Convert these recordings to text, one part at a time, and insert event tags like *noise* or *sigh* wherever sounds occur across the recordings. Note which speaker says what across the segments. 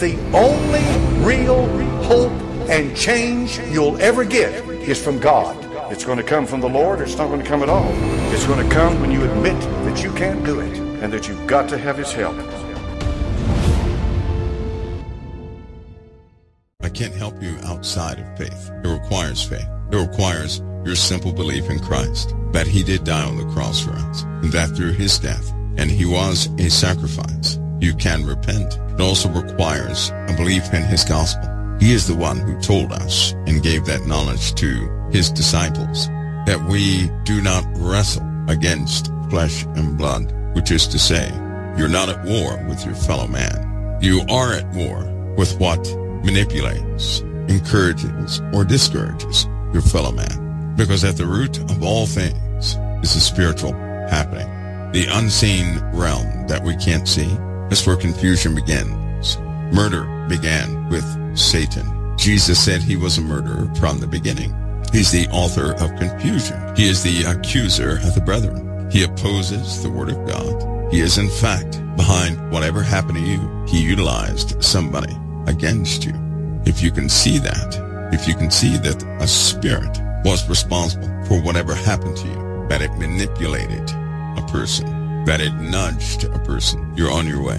Speaker 1: The only real hope and change you'll ever get is from God. It's going to come from the Lord, or it's not going to come at all. It's going to come when you admit that you can't do it and that you've got to have His help.
Speaker 2: I can't help you outside of faith. It requires faith. It requires your simple belief in Christ, that he did die on the cross for us, and that through his death, and he was a sacrifice, you can repent. It also requires a belief in his gospel. He is the one who told us and gave that knowledge to his disciples that we do not wrestle against flesh and blood, which is to say, you're not at war with your fellow man. You are at war with what manipulates, encourages, or discourages your fellow man. Because at the root of all things is a spiritual happening. The unseen realm that we can't see. That's where confusion begins. Murder began with Satan. Jesus said he was a murderer from the beginning. He's the author of confusion. He is the accuser of the brethren. He opposes the word of God. He is in fact behind whatever happened to you. He utilized somebody against you. If you can see that, if you can see that a spirit was responsible for whatever happened to you, that it manipulated a person, that it nudged a person, you're on your way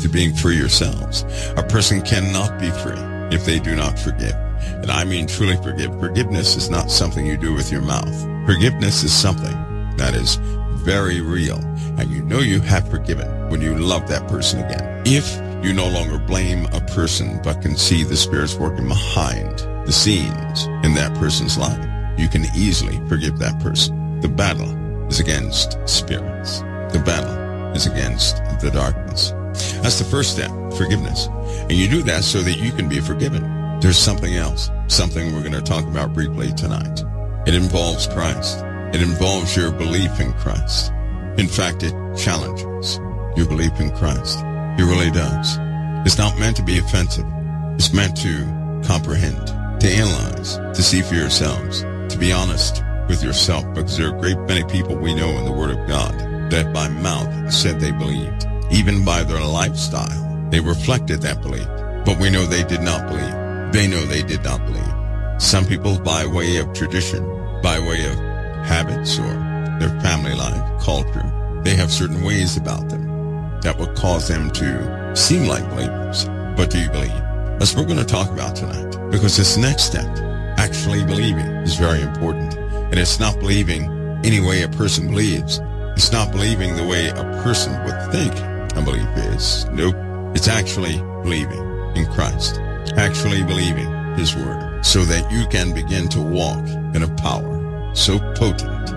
Speaker 2: to being free yourselves. A person cannot be free if they do not forgive. And I mean truly forgive. Forgiveness is not something you do with your mouth. Forgiveness is something that is very real. And you know you have forgiven when you love that person again. If you no longer blame a person, but can see the spirits working behind the scenes in that person's life. You can easily forgive that person. The battle is against spirits. The battle is against the darkness. That's the first step, forgiveness. And you do that so that you can be forgiven. There's something else, something we're going to talk about briefly tonight. It involves Christ. It involves your belief in Christ. In fact, it challenges your belief in Christ. It really does. It's not meant to be offensive. It's meant to comprehend, to analyze, to see for yourselves, to be honest with yourself because there are a great many people we know in the Word of God that by mouth said they believed. Even by their lifestyle, they reflected that belief. But we know they did not believe. They know they did not believe. Some people by way of tradition, by way of habits or their family life, culture, they have certain ways about them that will cause them to seem like believers. But do you believe? That's what we're going to talk about tonight. Because this next step, actually believing, is very important. And it's not believing any way a person believes. It's not believing the way a person would think a belief is. Nope. It's actually believing in Christ. Actually believing His Word. So that you can begin to walk in a power so potent,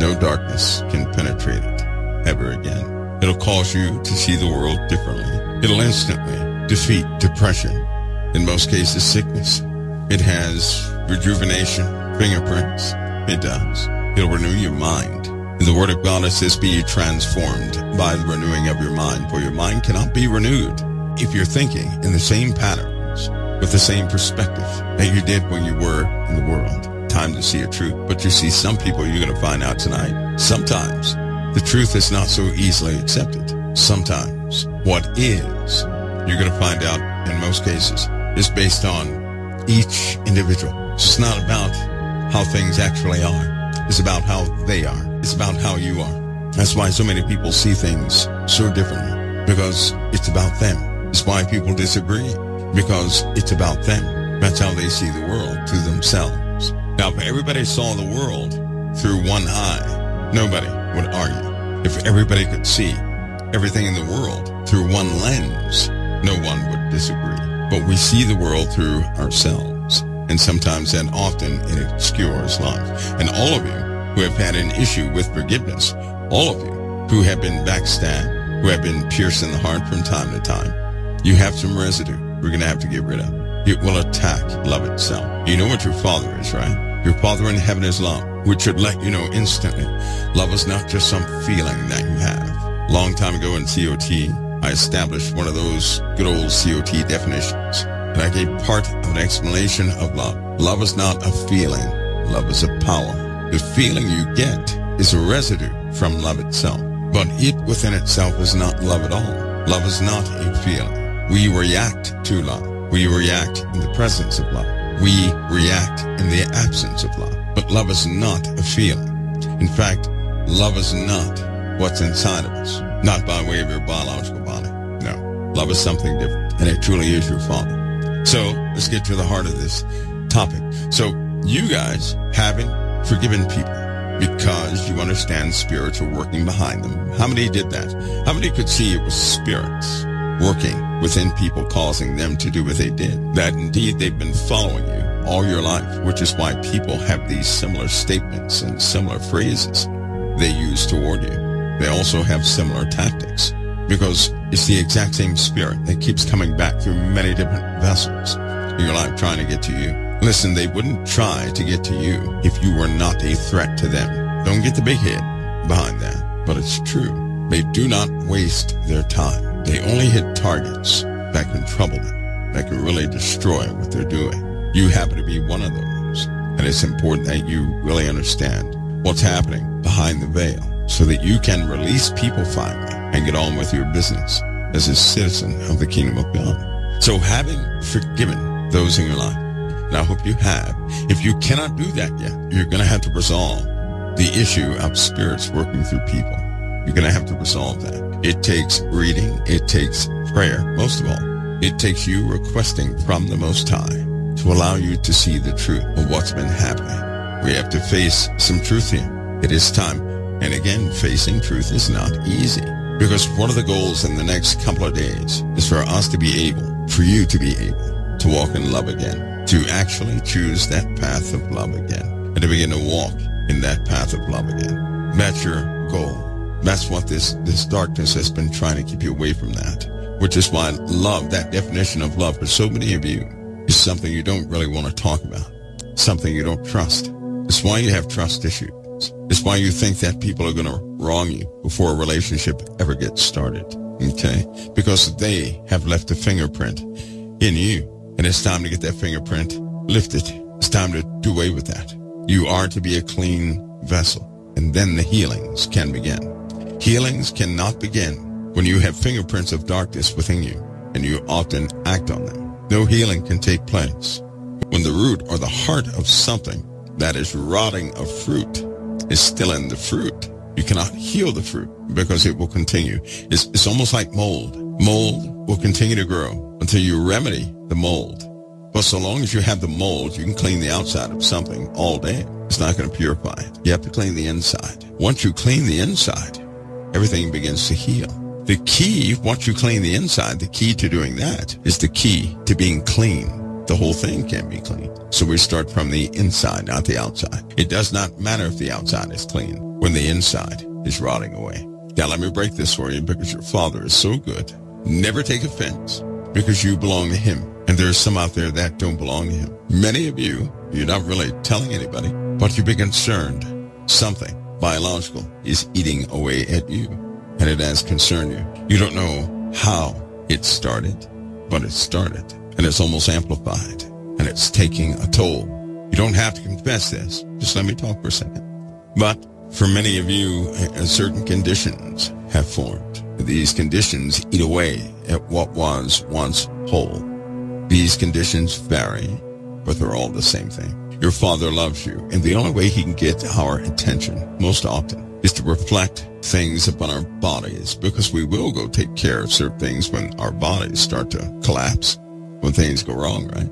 Speaker 2: no darkness can penetrate it ever again. It'll cause you to see the world differently. It'll instantly defeat depression, in most cases sickness. It has rejuvenation, fingerprints. It does. It'll renew your mind. In the Word of God, it says, be transformed by the renewing of your mind, for your mind cannot be renewed if you're thinking in the same patterns, with the same perspective that you did when you were in the world. Time to see a truth. But you see, some people you're going to find out tonight, sometimes the truth is not so easily accepted. Sometimes what is, you're going to find out in most cases, is based on each individual. It's not about how things actually are. It's about how they are. It's about how you are. That's why so many people see things so differently because it's about them. It's why people disagree because it's about them. That's how they see the world through themselves. Now, if everybody saw the world through one eye, nobody would argue. If everybody could see everything in the world through one lens, no one would disagree. But we see the world through ourselves, and sometimes and often it obscures life. And all of you who have had an issue with forgiveness, all of you who have been backstabbed, who have been pierced in the heart from time to time, you have some residue we're going to have to get rid of. It will attack love itself. You know what your father is, right? Your Father in heaven is love, which should let you know instantly. Love is not just some feeling that you have. Long time ago in COT, I established one of those good old COT definitions. And I gave part of an explanation of love. Love is not a feeling. Love is a power. The feeling you get is a residue from love itself. But it within itself is not love at all. Love is not a feeling. We react to love. We react in the presence of love. We react in the absence of love. But love is not a feeling. In fact, love is not what's inside of us, not by way of your biological body. No, love is something different, and it truly is your Father. So let's get to the heart of this topic. So you guys having forgiven people because you understand spirits are working behind them. How many did that? How many could see it was spirits working within people causing them to do what they did? That indeed they've been following you all your life, which is why people have these similar statements and similar phrases they use toward you. They also have similar tactics because it's the exact same spirit that keeps coming back through many different vessels in your life trying to get to you. Listen, they wouldn't try to get to you if you were not a threat to them. Don't get the big head behind that, but it's true. They do not waste their time. They only hit targets that can trouble them, that can really destroy what they're doing. You happen to be one of those. And it's important that you really understand what's happening behind the veil so that you can release people finally and get on with your business as a citizen of the kingdom of God. So having forgiven those in your life, and I hope you have, if you cannot do that yet, you're going to have to resolve the issue of spirits working through people. You're going to have to resolve that. It takes reading. It takes prayer. Most of all, it takes you requesting from the Most High to allow you to see the truth of what's been happening. We have to face some truth here. It is time. And again, facing truth is not easy because one of the goals in the next couple of days is for us to be able, for you to be able to walk in love again, to actually choose that path of love again and to begin to walk in that path of love again. That's your goal. That's what this, this darkness has been trying to keep you away from that, which is why love, that definition of love for so many of you is something you don't really want to talk about, something you don't trust. It's why you have trust issues. It's why you think that people are going to wrong you before a relationship ever gets started. Okay? Because they have left a fingerprint in you. And it's time to get that fingerprint lifted. It's time to do away with that. You are to be a clean vessel. And then the healings can begin. Healings cannot begin when you have fingerprints of darkness within you and you often act on them. No healing can take place when the root or the heart of something that is rotting of fruit is still in the fruit. You cannot heal the fruit because it will continue. It's, it's almost like mold. Mold will continue to grow until you remedy the mold. But so long as you have the mold, you can clean the outside of something all day. It's not going to purify it. You have to clean the inside. Once you clean the inside, everything begins to heal. The key, once you clean the inside, the key to doing that is the key to being clean. The whole thing can be clean. So we start from the inside, not the outside. It does not matter if the outside is clean when the inside is rotting away. Now let me break this for you because your father is so good. Never take offense because you belong to him. And there are some out there that don't belong to him. Many of you, you're not really telling anybody, but you be concerned something biological is eating away at you and it has concerned you. You don't know how it started, but it started and it's almost amplified and it's taking a toll. You don't have to confess this. Just let me talk for a second. But for many of you, certain conditions have formed. These conditions eat away at what was once whole. These conditions vary, but they're all the same thing. Your father loves you, and the only way he can get our attention most often is to reflect things upon our bodies because we will go take care of certain things when our bodies start to collapse, when things go wrong, right?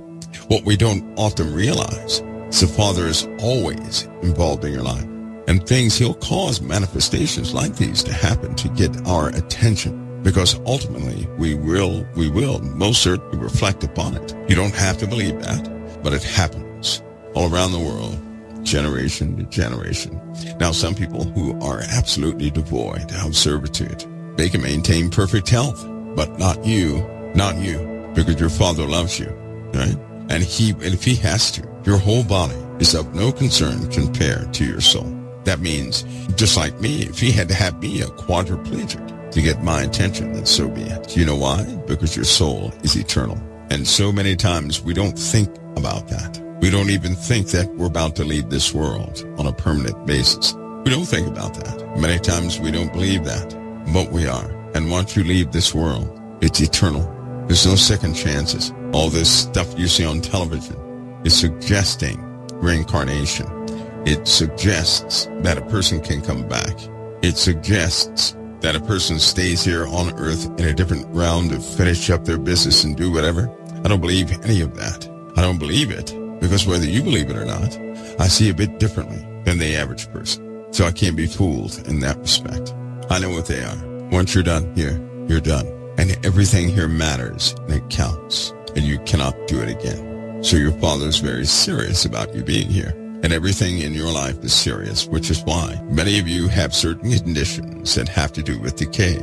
Speaker 2: What we don't often realize is the Father is always involved in your life. And things he'll cause manifestations like these to happen to get our attention because ultimately we will, we will most certainly reflect upon it. You don't have to believe that, but it happens all around the world generation to generation. Now, some people who are absolutely devoid of servitude, they can maintain perfect health, but not you, not you, because your father loves you, right? And he, and if he has to, your whole body is of no concern compared to your soul. That means, just like me, if he had to have me a quadriplegic to get my attention, then so be it. You know why? Because your soul is eternal. And so many times we don't think about that. We don't even think that we're about to leave this world on a permanent basis. We don't think about that. Many times we don't believe that, but we are. And once you leave this world, it's eternal. There's no second chances. All this stuff you see on television is suggesting reincarnation. It suggests that a person can come back. It suggests that a person stays here on earth in a different realm to finish up their business and do whatever. I don't believe any of that. I don't believe it because whether you believe it or not, I see a bit differently than the average person. So I can't be fooled in that respect. I know what they are. Once you're done here, you're done and everything here matters and it counts and you cannot do it again. So your father is very serious about you being here and everything in your life is serious, which is why many of you have certain conditions that have to do with decay.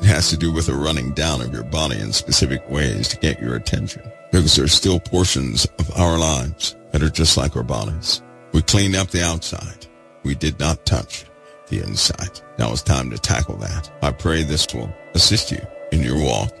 Speaker 2: It has to do with a running down of your body in specific ways to get your attention because there are still portions of our lives that are just like our bodies. We cleaned up the outside. We did not touch the inside. Now it's time to tackle that. I pray this will assist you in your walk,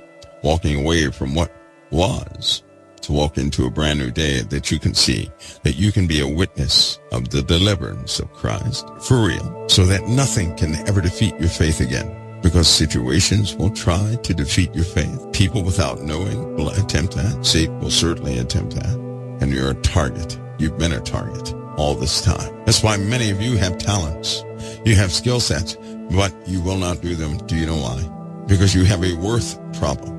Speaker 2: walking away from what was to walk into a brand new day that you can see, that you can be a witness of the deliverance of Christ for real, so that nothing can ever defeat your faith again. Because situations will try to defeat your faith. People without knowing will attempt that. Satan will certainly attempt that. And you're a target. You've been a target all this time. That's why many of you have talents. You have skill sets, but you will not do them. Do you know why? because you have a worth problem,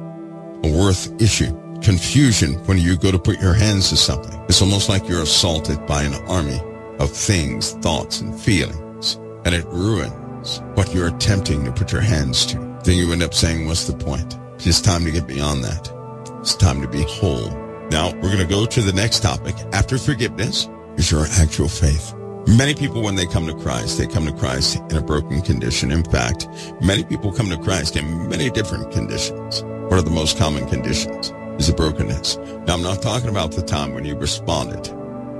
Speaker 2: a worth issue. Confusion when you go to put your hands to something. It's almost like you're assaulted by an army of things, thoughts, and feelings, and it ruins what you're attempting to put your hands to. Then you end up saying, what's the point? It's time to get beyond that. It's time to be whole. Now, we're going to go to the next topic. After forgiveness is your actual faith. Many people, when they come to Christ, they come to Christ in a broken condition. In fact, many people come to Christ in many different conditions. What are the most common conditions? Is a brokenness. Now, I'm not talking about the time when you responded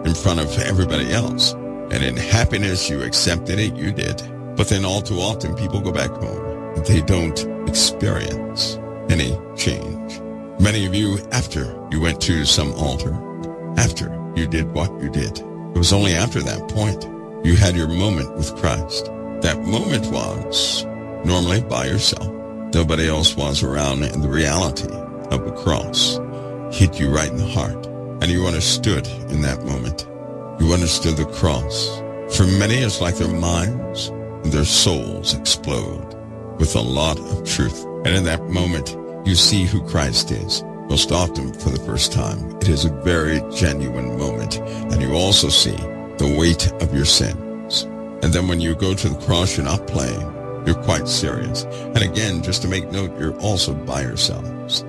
Speaker 2: in front of everybody else. And in happiness, you accepted it, you did. But then all too often, people go back home they don't experience any change. Many of you, after you went to some altar, after you did what you did, it was only after that point you had your moment with Christ. That moment was normally by yourself. Nobody else was around in the reality of the cross hit you right in the heart. And you understood in that moment. You understood the cross. For many, it's like their minds and their souls explode with a lot of truth. And in that moment, you see who Christ is most often for the first time. It is a very genuine moment. And you also see the weight of your sins. And then when you go to the cross, you're not playing. You're quite serious. And again, just to make note, you're also by yourselves.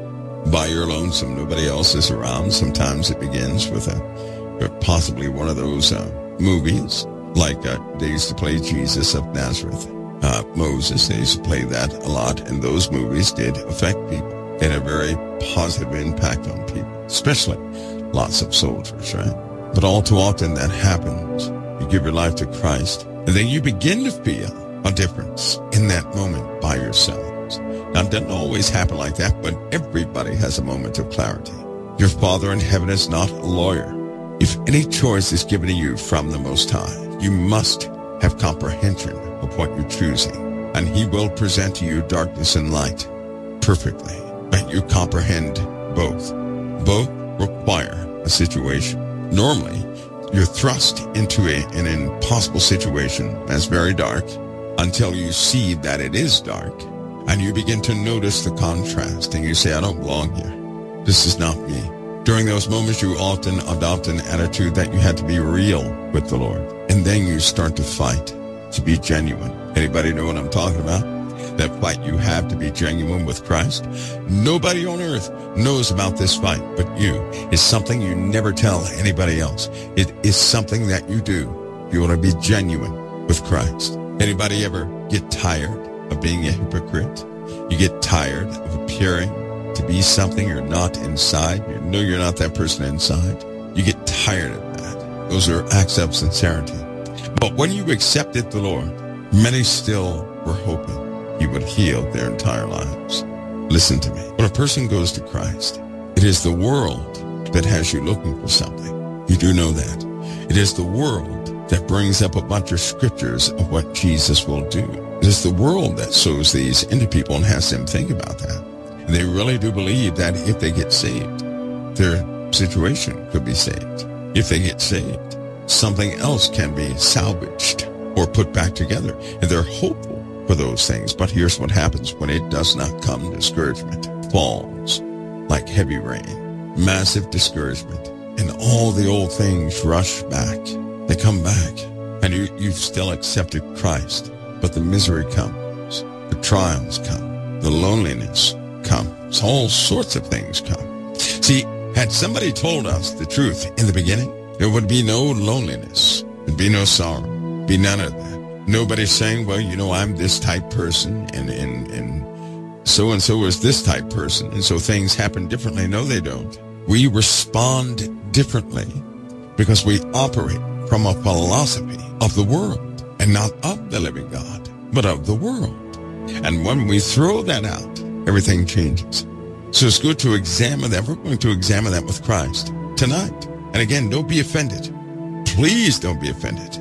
Speaker 2: By your lonesome. Nobody else is around. Sometimes it begins with a, possibly one of those uh, movies like uh, they used to play Jesus of Nazareth. Uh, Moses, they used to play that a lot, and those movies did affect people and a very positive impact on people, especially lots of soldiers, right? But all too often that happens. You give your life to Christ, and then you begin to feel a difference in that moment by yourselves. Now, it doesn't always happen like that, but everybody has a moment of clarity. Your Father in heaven is not a lawyer. If any choice is given to you from the Most High, you must have comprehension of what you're choosing, and he will present to you darkness and light perfectly that you comprehend both. Both require a situation. Normally, you're thrust into a, an impossible situation that's very dark until you see that it is dark and you begin to notice the contrast and you say, I don't belong here. This is not me. During those moments, you often adopt an attitude that you had to be real with the Lord. And then you start to fight to be genuine. Anybody know what I'm talking about? that fight you have to be genuine with Christ. Nobody on earth knows about this fight but you. It's something you never tell anybody else. It is something that you do. You want to be genuine with Christ. Anybody ever get tired of being a hypocrite? You get tired of appearing to be something you're not inside. You know you're not that person inside. You get tired of that. Those are acts of sincerity. But when you accepted the Lord, many still were hoping he would heal their entire lives. Listen to me. When a person goes to Christ, it is the world that has you looking for something. You do know that. It is the world that brings up a bunch of scriptures of what Jesus will do. It is the world that sows these into people and has them think about that. They really do believe that if they get saved, their situation could be saved. If they get saved, something else can be salvaged or put back together. And they're hopeful for those things. But here's what happens when it does not come. Discouragement falls like heavy rain, massive discouragement. And all the old things rush back. They come back. And you, you've still accepted Christ. But the misery comes. The trials come. The loneliness comes. All sorts of things come. See, had somebody told us the truth in the beginning, there would be no loneliness. There'd be no sorrow. Be none of that. Nobody saying, well, you know, I'm this type person and, and, and so and so is this type person. And so things happen differently. No, they don't. We respond differently because we operate from a philosophy of the world and not of the living God, but of the world. And when we throw that out, everything changes. So it's good to examine that. We're going to examine that with Christ tonight. And again, don't be offended. Please don't be offended.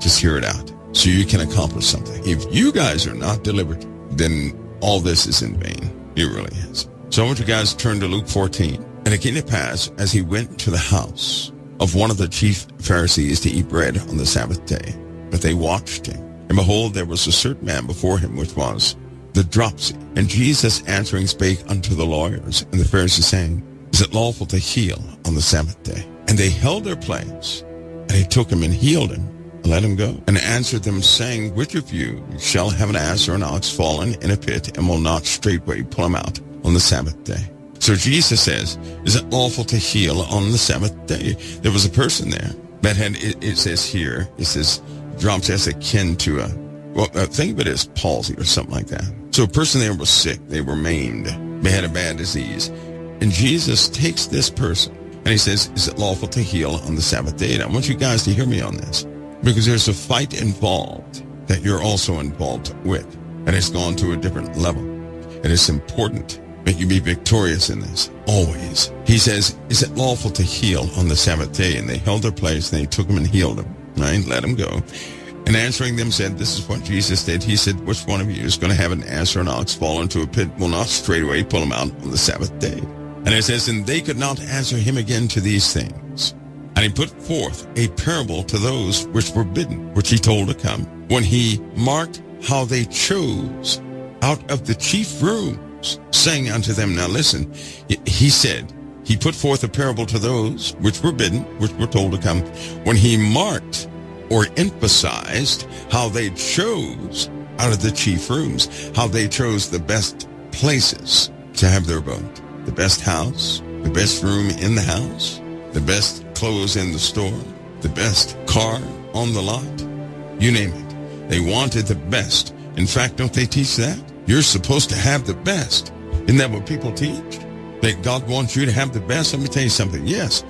Speaker 2: Just hear it out so you can accomplish something. If you guys are not delivered, then all this is in vain. It really is. So I want you guys to turn to Luke 14. And it came to pass as he went to the house of one of the chief Pharisees to eat bread on the Sabbath day. But they watched him. And behold, there was a certain man before him which was the dropsy. And Jesus answering spake unto the lawyers and the Pharisees saying, Is it lawful to heal on the Sabbath day? And they held their place. And he took him and healed him and let him go. And answered them saying, Which of you shall have an ass or an ox fallen in a pit and will not straightway pull him out on the Sabbath day? So Jesus says, Is it lawful to heal on the Sabbath day? There was a person there that had, it, it says here, it says, dropsy is akin to a, well, uh, think of it as palsy or something like that. So a person there was sick. They were maimed. They had a bad disease. And Jesus takes this person and he says, is it lawful to heal on the Sabbath day? And I want you guys to hear me on this because there's a fight involved that you're also involved with. And it's gone to a different level. And it's important that you be victorious in this, always. He says, is it lawful to heal on the Sabbath day? And they held their place and they took him and healed him, right? Let him go. And answering them said, This is what Jesus did. He said, Which one of you is going to have an ass or an ox fall into a pit, will not straightway pull him out on the Sabbath day? And it says, And they could not answer him again to these things. And he put forth a parable to those which were bidden, which he told to come, when he marked how they chose out of the chief rooms, saying unto them, Now listen, he said, he put forth a parable to those which were bidden, which were told to come, when he marked or emphasized how they chose out of the chief rooms, how they chose the best places to have their abode. The best house, the best room in the house, the best clothes in the store, the best car on the lot. You name it. They wanted the best. In fact, don't they teach that? You're supposed to have the best. Isn't that what people teach? That God wants you to have the best? Let me tell you something. Yes,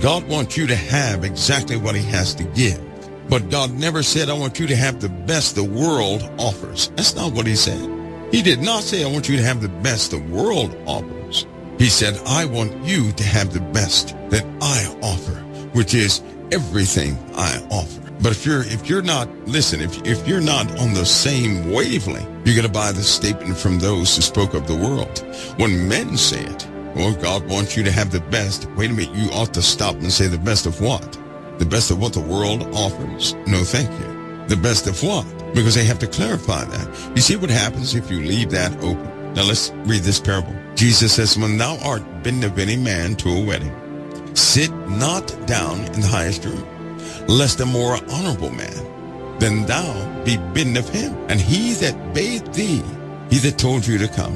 Speaker 2: God wants you to have exactly what he has to give. But God never said, I want you to have the best the world offers. That's not what he said. He did not say, I want you to have the best the world offers. He said, I want you to have the best that I offer, which is everything I offer. But if you're if you're not listen, if if you're not on the same wavelength, you're gonna buy the statement from those who spoke of the world. When men say it, well, God wants you to have the best. Wait a minute, you ought to stop and say the best of what? The best of what the world offers? No, thank you. The best of what? Because they have to clarify that. You see what happens if you leave that open? Now let's read this parable. Jesus says, When thou art bidden of any man to a wedding, sit not down in the highest room, lest a more honorable man than thou be bidden of him. And he that bade thee, he that told you to come.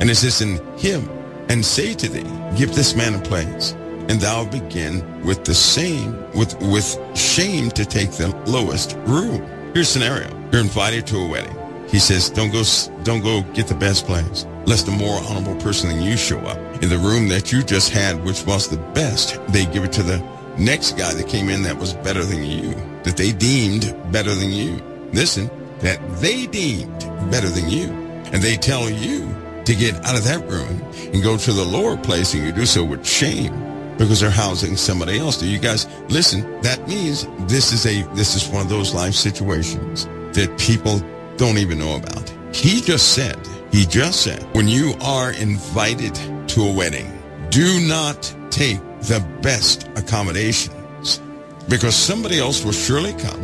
Speaker 2: And in him, and say to thee, Give this man a place and thou begin with the same, with, with shame to take the lowest room. Here's a scenario. You're invited to a wedding. He says, don't go, don't go get the best place, lest a more honorable person than you show up. In the room that you just had, which was the best, they give it to the next guy that came in that was better than you, that they deemed better than you. Listen, that they deemed better than you. And they tell you to get out of that room and go to the lower place and you do so with shame because they're housing somebody else. Do you guys listen? That means this is a this is one of those life situations that people don't even know about. He just said He just said, when you are invited to a wedding, do not take the best accommodations because somebody else will surely come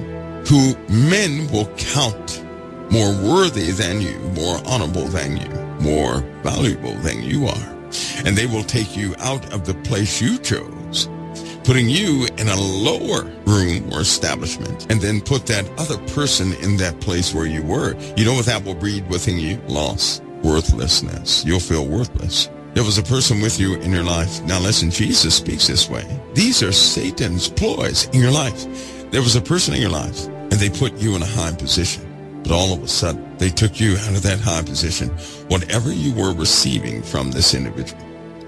Speaker 2: who men will count more worthy than you, more honorable than you, more valuable than you are. And they will take you out of the place you chose, putting you in a lower room or establishment, and then put that other person in that place where you were. You know what that will breed within you? Loss, worthlessness. You'll feel worthless. There was a person with you in your life. Now listen, Jesus speaks this way. These are Satan's ploys in your life. There was a person in your life, and they put you in a high position. But all of a sudden, they took you out of that high position. Whatever you were receiving from this individual,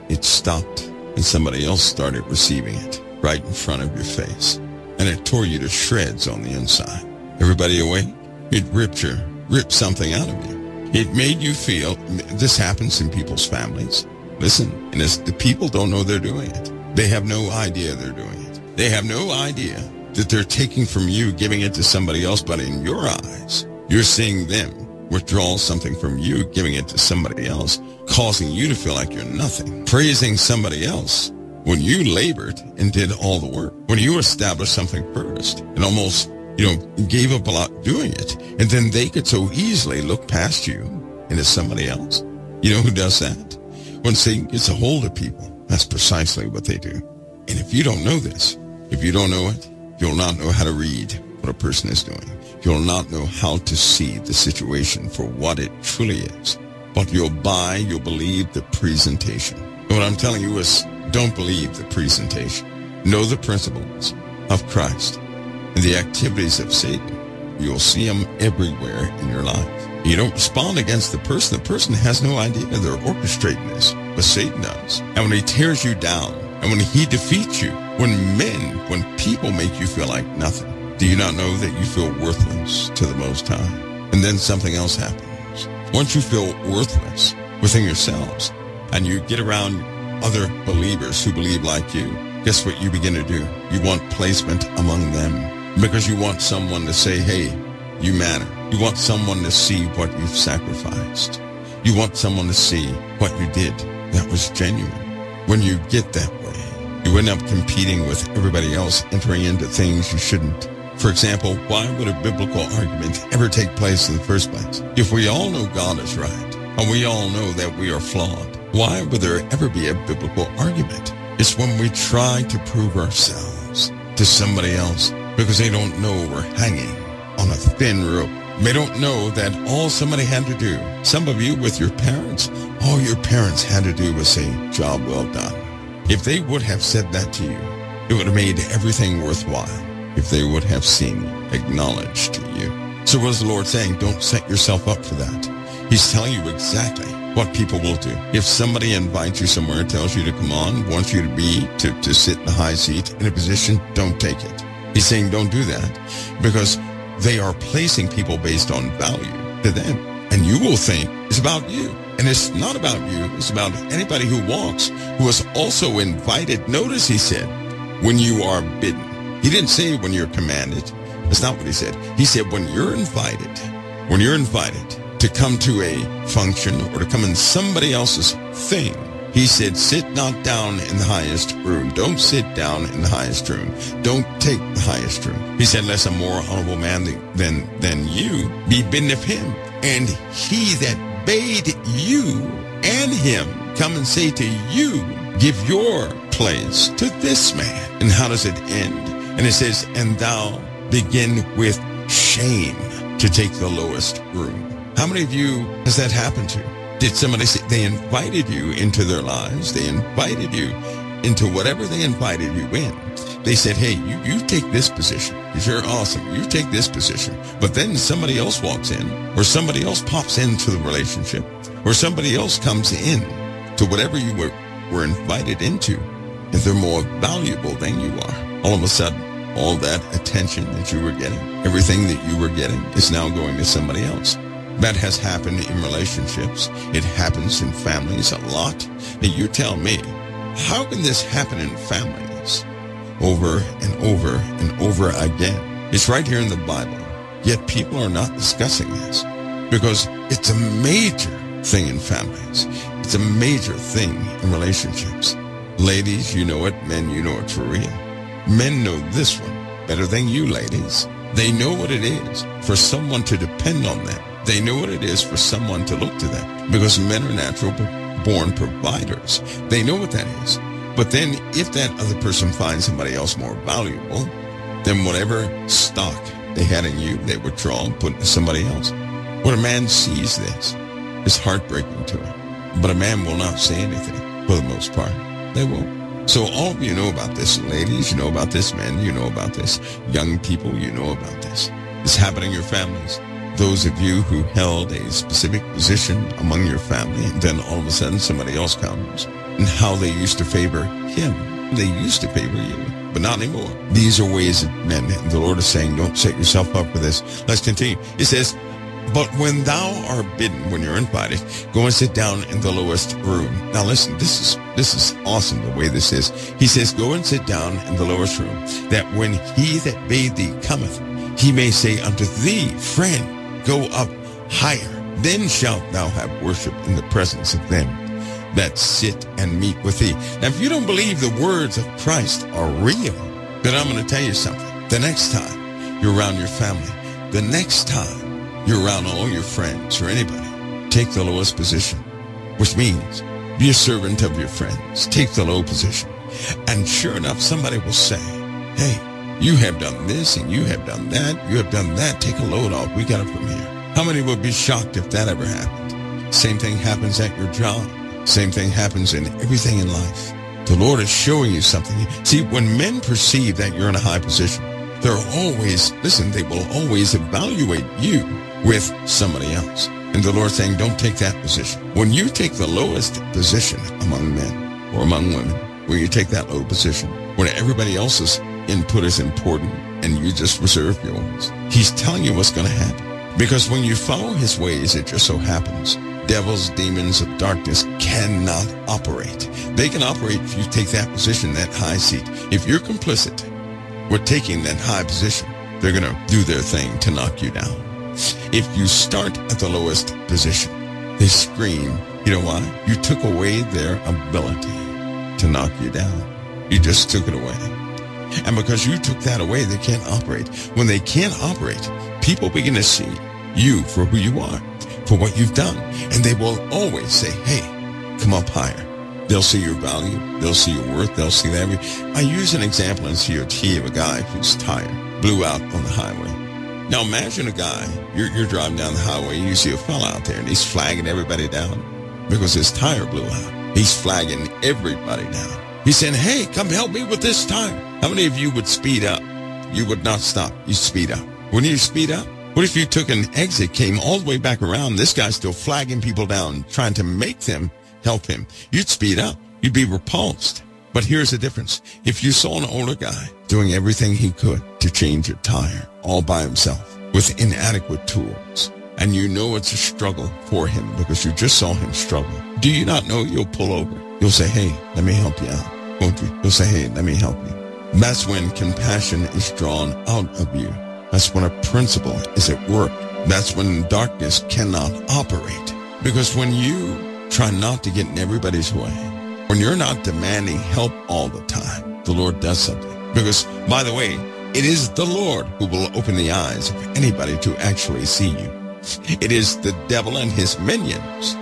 Speaker 2: it stopped, and somebody else started receiving it right in front of your face. And it tore you to shreds on the inside. Everybody awake? It ripped your, ripped something out of you. It made you feel, this happens in people's families. Listen, and it's, the people don't know they're doing it. They have no idea they're doing it. They have no idea that they're taking from you, giving it to somebody else, but in your eyes, you're seeing them withdraw something from you, giving it to somebody else, causing you to feel like you're nothing, praising somebody else when you labored and did all the work, when you established something first and almost, you know, gave up a lot doing it. And then they could so easily look past you into somebody else. You know who does that? When Satan gets a hold of people, that's precisely what they do. And if you don't know this, if you don't know it, you'll not know how to read what a person is doing. You'll not know how to see the situation for what it truly is. But you'll buy, you'll believe the presentation. And what I'm telling you is don't believe the presentation. Know the principles of Christ and the activities of Satan. You'll see them everywhere in your life. You don't respond against the person. The person has no idea they're orchestrating this, but Satan does. And when he tears you down, and when he defeats you, when men, when people make you feel like nothing, do you not know that you feel worthless to the Most High? And then something else happens. Once you feel worthless within yourselves and you get around other believers who believe like you, guess what you begin to do? You want placement among them because you want someone to say, hey, you matter. You want someone to see what you've sacrificed. You want someone to see what you did that was genuine. When you get that way, you end up competing with everybody else, entering into things you shouldn't. For example, why would a biblical argument ever take place in the first place? If we all know God is right, and we all know that we are flawed, why would there ever be a biblical argument? It's when we try to prove ourselves to somebody else because they don't know we're hanging on a thin rope. They don't know that all somebody had to do, some of you with your parents, all your parents had to do was say, job well done. If they would have said that to you, it would have made everything worthwhile if they would have seen acknowledged you. So what is the Lord saying? Don't set yourself up for that. He's telling you exactly what people will do. If somebody invites you somewhere, tells you to come on, wants you to be, to, to sit in the high seat in a position, don't take it. He's saying don't do that because they are placing people based on value to them. And you will think it's about you. And it's not about you. It's about anybody who walks, who is also invited. Notice he said, when you are bidden. He didn't say when you're commanded. That's not what he said. He said when you're invited, when you're invited to come to a function or to come in somebody else's thing, he said, sit not down in the highest room. Don't sit down in the highest room. Don't take the highest room. He said, less a more honorable man than, than you be bidden of him. And he that bade you and him come and say to you, give your place to this man. And how does it end? And it says, and thou begin with shame to take the lowest room. How many of you has that happened to? Did somebody say they invited you into their lives? They invited you into whatever they invited you in. They said, hey, you, you take this position. You're awesome. You take this position. But then somebody else walks in or somebody else pops into the relationship or somebody else comes in to whatever you were, were invited into. And they're more valuable than you are. All of a sudden, all that attention that you were getting, everything that you were getting is now going to somebody else. That has happened in relationships. It happens in families a lot. And you tell me, how can this happen in families over and over and over again? It's right here in the Bible. Yet people are not discussing this because it's a major, thing in families. It's a major thing in relationships. Ladies, you know it. Men, you know it for real. Men know this one better than you ladies. They know what it is for someone to depend on them. They know what it is for someone to look to them because men are natural born providers. They know what that is. But then if that other person finds somebody else more valuable, then whatever stock they had in you, they withdraw and put into somebody else. When a man sees this, it's heartbreaking to him. But a man will not say anything for the most part. They won't. So all of you know about this. Ladies, you know about this. Men, you know about this. Young people, you know about this. It's happening in your families. Those of you who held a specific position among your family, and then all of a sudden somebody else comes, and how they used to favor him. They used to favor you but not anymore. These are ways of men. The Lord is saying, don't set yourself up for this. Let's continue. He says, but when thou art bidden, when you're invited, go and sit down in the lowest room. Now listen, this is this is awesome the way this is. He says, Go and sit down in the lowest room, that when he that bade thee cometh, he may say unto thee, Friend, go up higher. Then shalt thou have worship in the presence of them that sit and meet with thee. Now, if you don't believe the words of Christ are real, then I'm going to tell you something. The next time you're around your family, the next time you're around all your friends or anybody. Take the lowest position, which means be a servant of your friends. Take the low position. And sure enough, somebody will say, hey, you have done this and you have done that. You have done that. Take a load off. We got it from here. How many would be shocked if that ever happened? Same thing happens at your job. Same thing happens in everything in life. The Lord is showing you something. See, when men perceive that you're in a high position, they're always, listen, they will always evaluate you with somebody else. And the Lord saying, don't take that position. When you take the lowest position among men or among women, when you take that low position, when everybody else's input is important and you just reserve yours, he's telling you what's going to happen. Because when you follow his ways, it just so happens devils, demons of darkness cannot operate. They can operate if you take that position, that high seat. If you're complicit with taking that high position, they're going to do their thing to knock you down. If you start at the lowest position, they scream. You know why? You took away their ability to knock you down. You just took it away. And because you took that away, they can't operate. When they can't operate, people begin to see you for who you are, for what you've done. And they will always say, hey, come up higher. They'll see your value. They'll see your worth. They'll see that. I use an example in COT of a guy who's tired, blew out on the highway. Now imagine a guy, you're, you're driving down the highway, you see a fella out there and he's flagging everybody down because his tire blew out. He's flagging everybody down. He's saying, hey, come help me with this tire. How many of you would speed up? You would not stop. You speed up. Wouldn't you speed up? What if you took an exit, came all the way back around? This guy's still flagging people down, trying to make them help him. You'd speed up. You'd be repulsed. But here's the difference. If you saw an older guy doing everything he could to change a tire all by himself with inadequate tools, and you know it's a struggle for him because you just saw him struggle, do you not know you'll pull over? You'll say, hey, let me help you out, won't you? You'll say, hey, let me help you. That's when compassion is drawn out of you. That's when a principle is at work. That's when darkness cannot operate. Because when you try not to get in everybody's way, when you're not demanding help all the time, the Lord does something. Because, by the way, it is the Lord who will open the eyes of anybody to actually see you. It is the devil and his minions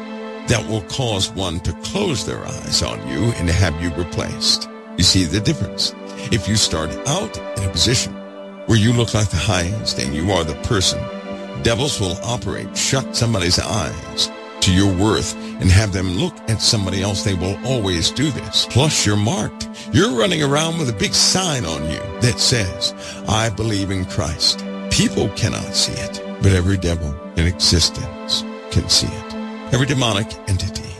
Speaker 2: that will cause one to close their eyes on you and have you replaced. You see the difference. If you start out in a position where you look like the highest and you are the person, devils will operate, shut somebody's eyes to your worth and have them look at somebody else, they will always do this. Plus, you're marked. You're running around with a big sign on you that says, I believe in Christ. People cannot see it, but every devil in existence can see it. Every demonic entity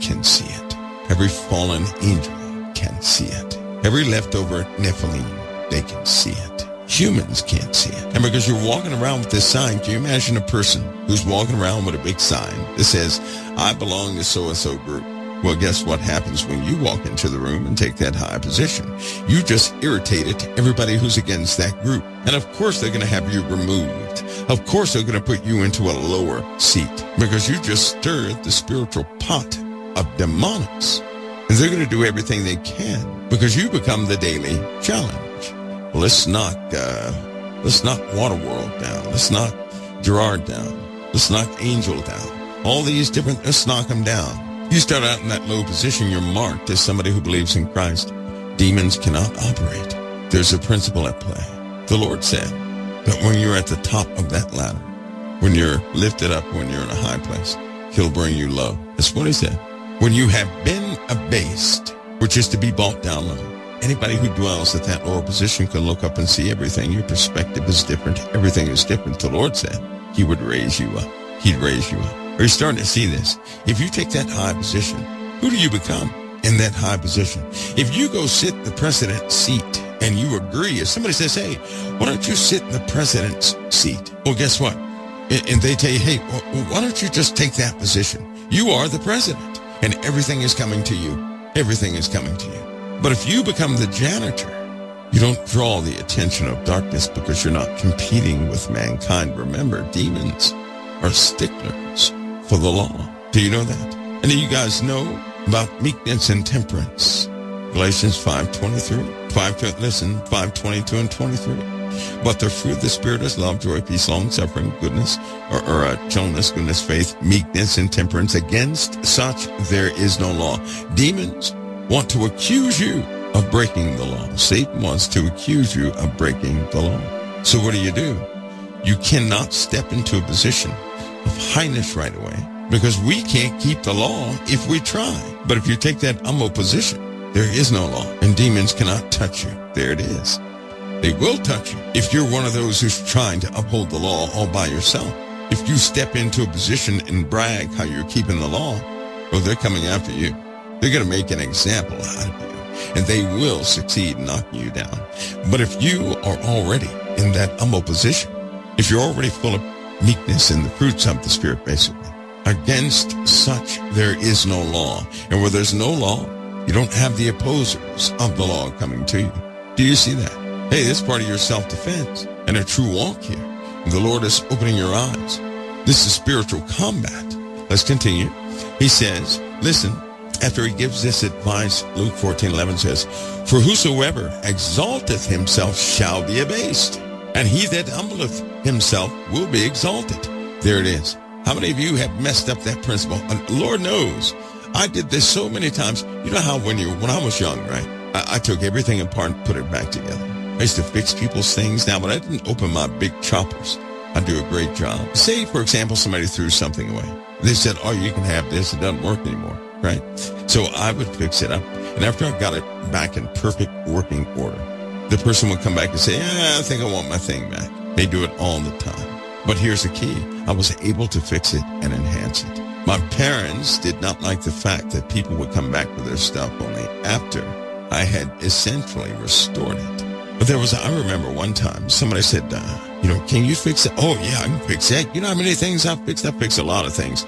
Speaker 2: can see it. Every fallen angel can see it. Every leftover Nephilim, they can see it. Humans can't see it. And because you're walking around with this sign, can you imagine a person who's walking around with a big sign that says, I belong to so-and-so group? Well, guess what happens when you walk into the room and take that high position? You just irritated everybody who's against that group. And of course, they're going to have you removed. Of course, they're going to put you into a lower seat because you just stirred the spiritual pot of demonics. And they're going to do everything they can because you become the daily challenge. Well, let's knock, uh, let's knock Waterworld down. Let's knock Gerard down. Let's knock Angel down. All these different, let's knock them down. You start out in that low position, you're marked as somebody who believes in Christ. Demons cannot operate. There's a principle at play. The Lord said that when you're at the top of that ladder, when you're lifted up, when you're in a high place, he'll bring you low. That's what he said. When you have been abased, which is to be brought down low. Anybody who dwells at that lower position can look up and see everything. Your perspective is different. Everything is different. The Lord said he would raise you up. He'd raise you up. Are you starting to see this? If you take that high position, who do you become in that high position? If you go sit the president's seat and you agree, if somebody says, hey, why don't you sit in the president's seat? Well, guess what? And they tell you, hey, why don't you just take that position? You are the president and everything is coming to you. Everything is coming to you. But if you become the janitor, you don't draw the attention of darkness because you're not competing with mankind. Remember, demons are sticklers for the law. Do you know that? And do you guys know about meekness and temperance? Galatians 5.23. 5, listen, 5.22 and 23. But the fruit of the Spirit is love, joy, peace, long suffering, goodness, or, or uh, gentleness, goodness, faith, meekness, and temperance. Against such there is no law. Demons want to accuse you of breaking the law. Satan wants to accuse you of breaking the law. So what do you do? You cannot step into a position of highness right away because we can't keep the law if we try. But if you take that humble position, there is no law and demons cannot touch you. There it is. They will touch you if you're one of those who's trying to uphold the law all by yourself. If you step into a position and brag how you're keeping the law, well, they're coming after you. They're going to make an example out of you, and they will succeed in knocking you down. But if you are already in that humble position, if you're already full of meekness and the fruits of the Spirit, basically, against such there is no law. And where there's no law, you don't have the opposers of the law coming to you. Do you see that? Hey, this is part of your self-defense and a true walk here. The Lord is opening your eyes. This is spiritual combat. Let's continue. He says, listen, after he gives this advice, Luke 14, 11 says, For whosoever exalteth himself shall be abased, and he that humbleth himself will be exalted. There it is. How many of you have messed up that principle? Uh, Lord knows, I did this so many times. You know how when you when I was young, right? I, I took everything apart and put it back together. I used to fix people's things. Now, but I didn't open my big choppers. I do a great job. Say, for example, somebody threw something away. They said, oh, you can have this. It doesn't work anymore, right? So I would fix it up. And after I got it back in perfect working order, the person would come back and say, yeah, I think I want my thing back. They do it all the time. But here's the key. I was able to fix it and enhance it. My parents did not like the fact that people would come back with their stuff only after I had essentially restored it. But there was, I remember one time somebody said, uh, you know, can you fix it? Oh yeah, I can fix that. You know how many things I've fixed? I've fixed a lot of things.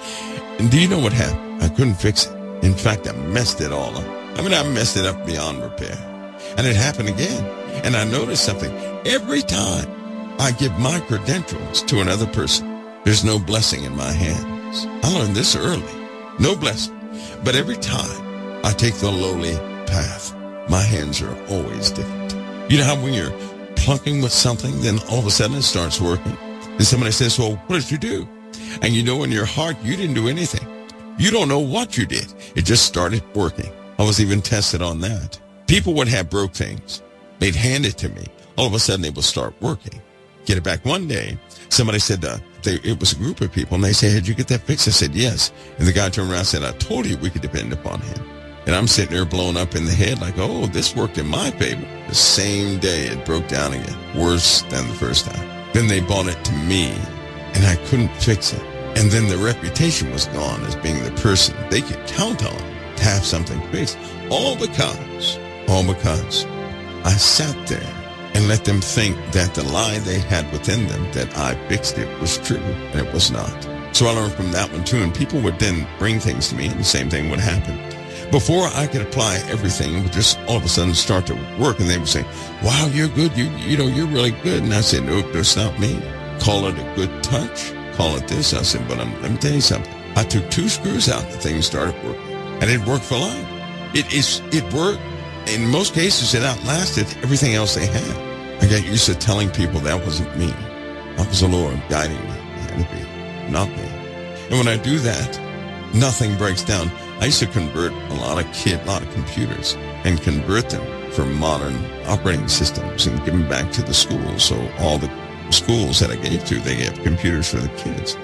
Speaker 2: And do you know what happened? I couldn't fix it. In fact, I messed it all up. I mean, I messed it up beyond repair. And it happened again. And I noticed something. Every time I give my credentials to another person, there's no blessing in my hands. I learned this early. No blessing. But every time I take the lowly path, my hands are always different. You know how when you're plunking with something, then all of a sudden it starts working. And somebody says, well, what did you do? And you know in your heart, you didn't do anything. You don't know what you did. It just started working. I was even tested on that. People would have broke things. They'd hand it to me. All of a sudden, they would start working. Get it back one day. Somebody said, uh, they, it was a group of people, and they said, did you get that fixed? I said, yes. And the guy turned around and said, I told you we could depend upon him. And I'm sitting there blown up in the head like, oh, this worked in my favor. The same day it broke down again, worse than the first time. Then they bought it to me and I couldn't fix it. And then the reputation was gone as being the person they could count on to have something fixed. All because, all because I sat there and let them think that the lie they had within them that I fixed it was true and it was not. So I learned from that one too. And people would then bring things to me and the same thing would happen before I could apply everything, it would just all of a sudden start to work. And they would say, wow, you're good. You, you know, you're really good. And I said, nope, that's not me. Call it a good touch. Call it this. I said, but I'm, let me tell you something. I took two screws out. The thing started working. And it worked for life. It is, it worked. In most cases, it outlasted everything else they had. I got used to telling people that wasn't me. That was the Lord guiding me. Had to be, not me. And when I do that, nothing breaks down. I used to convert a lot of kid, a lot of computers and convert them for modern operating systems and give them back to the schools. So all the schools that I gave to, they have computers for the kids.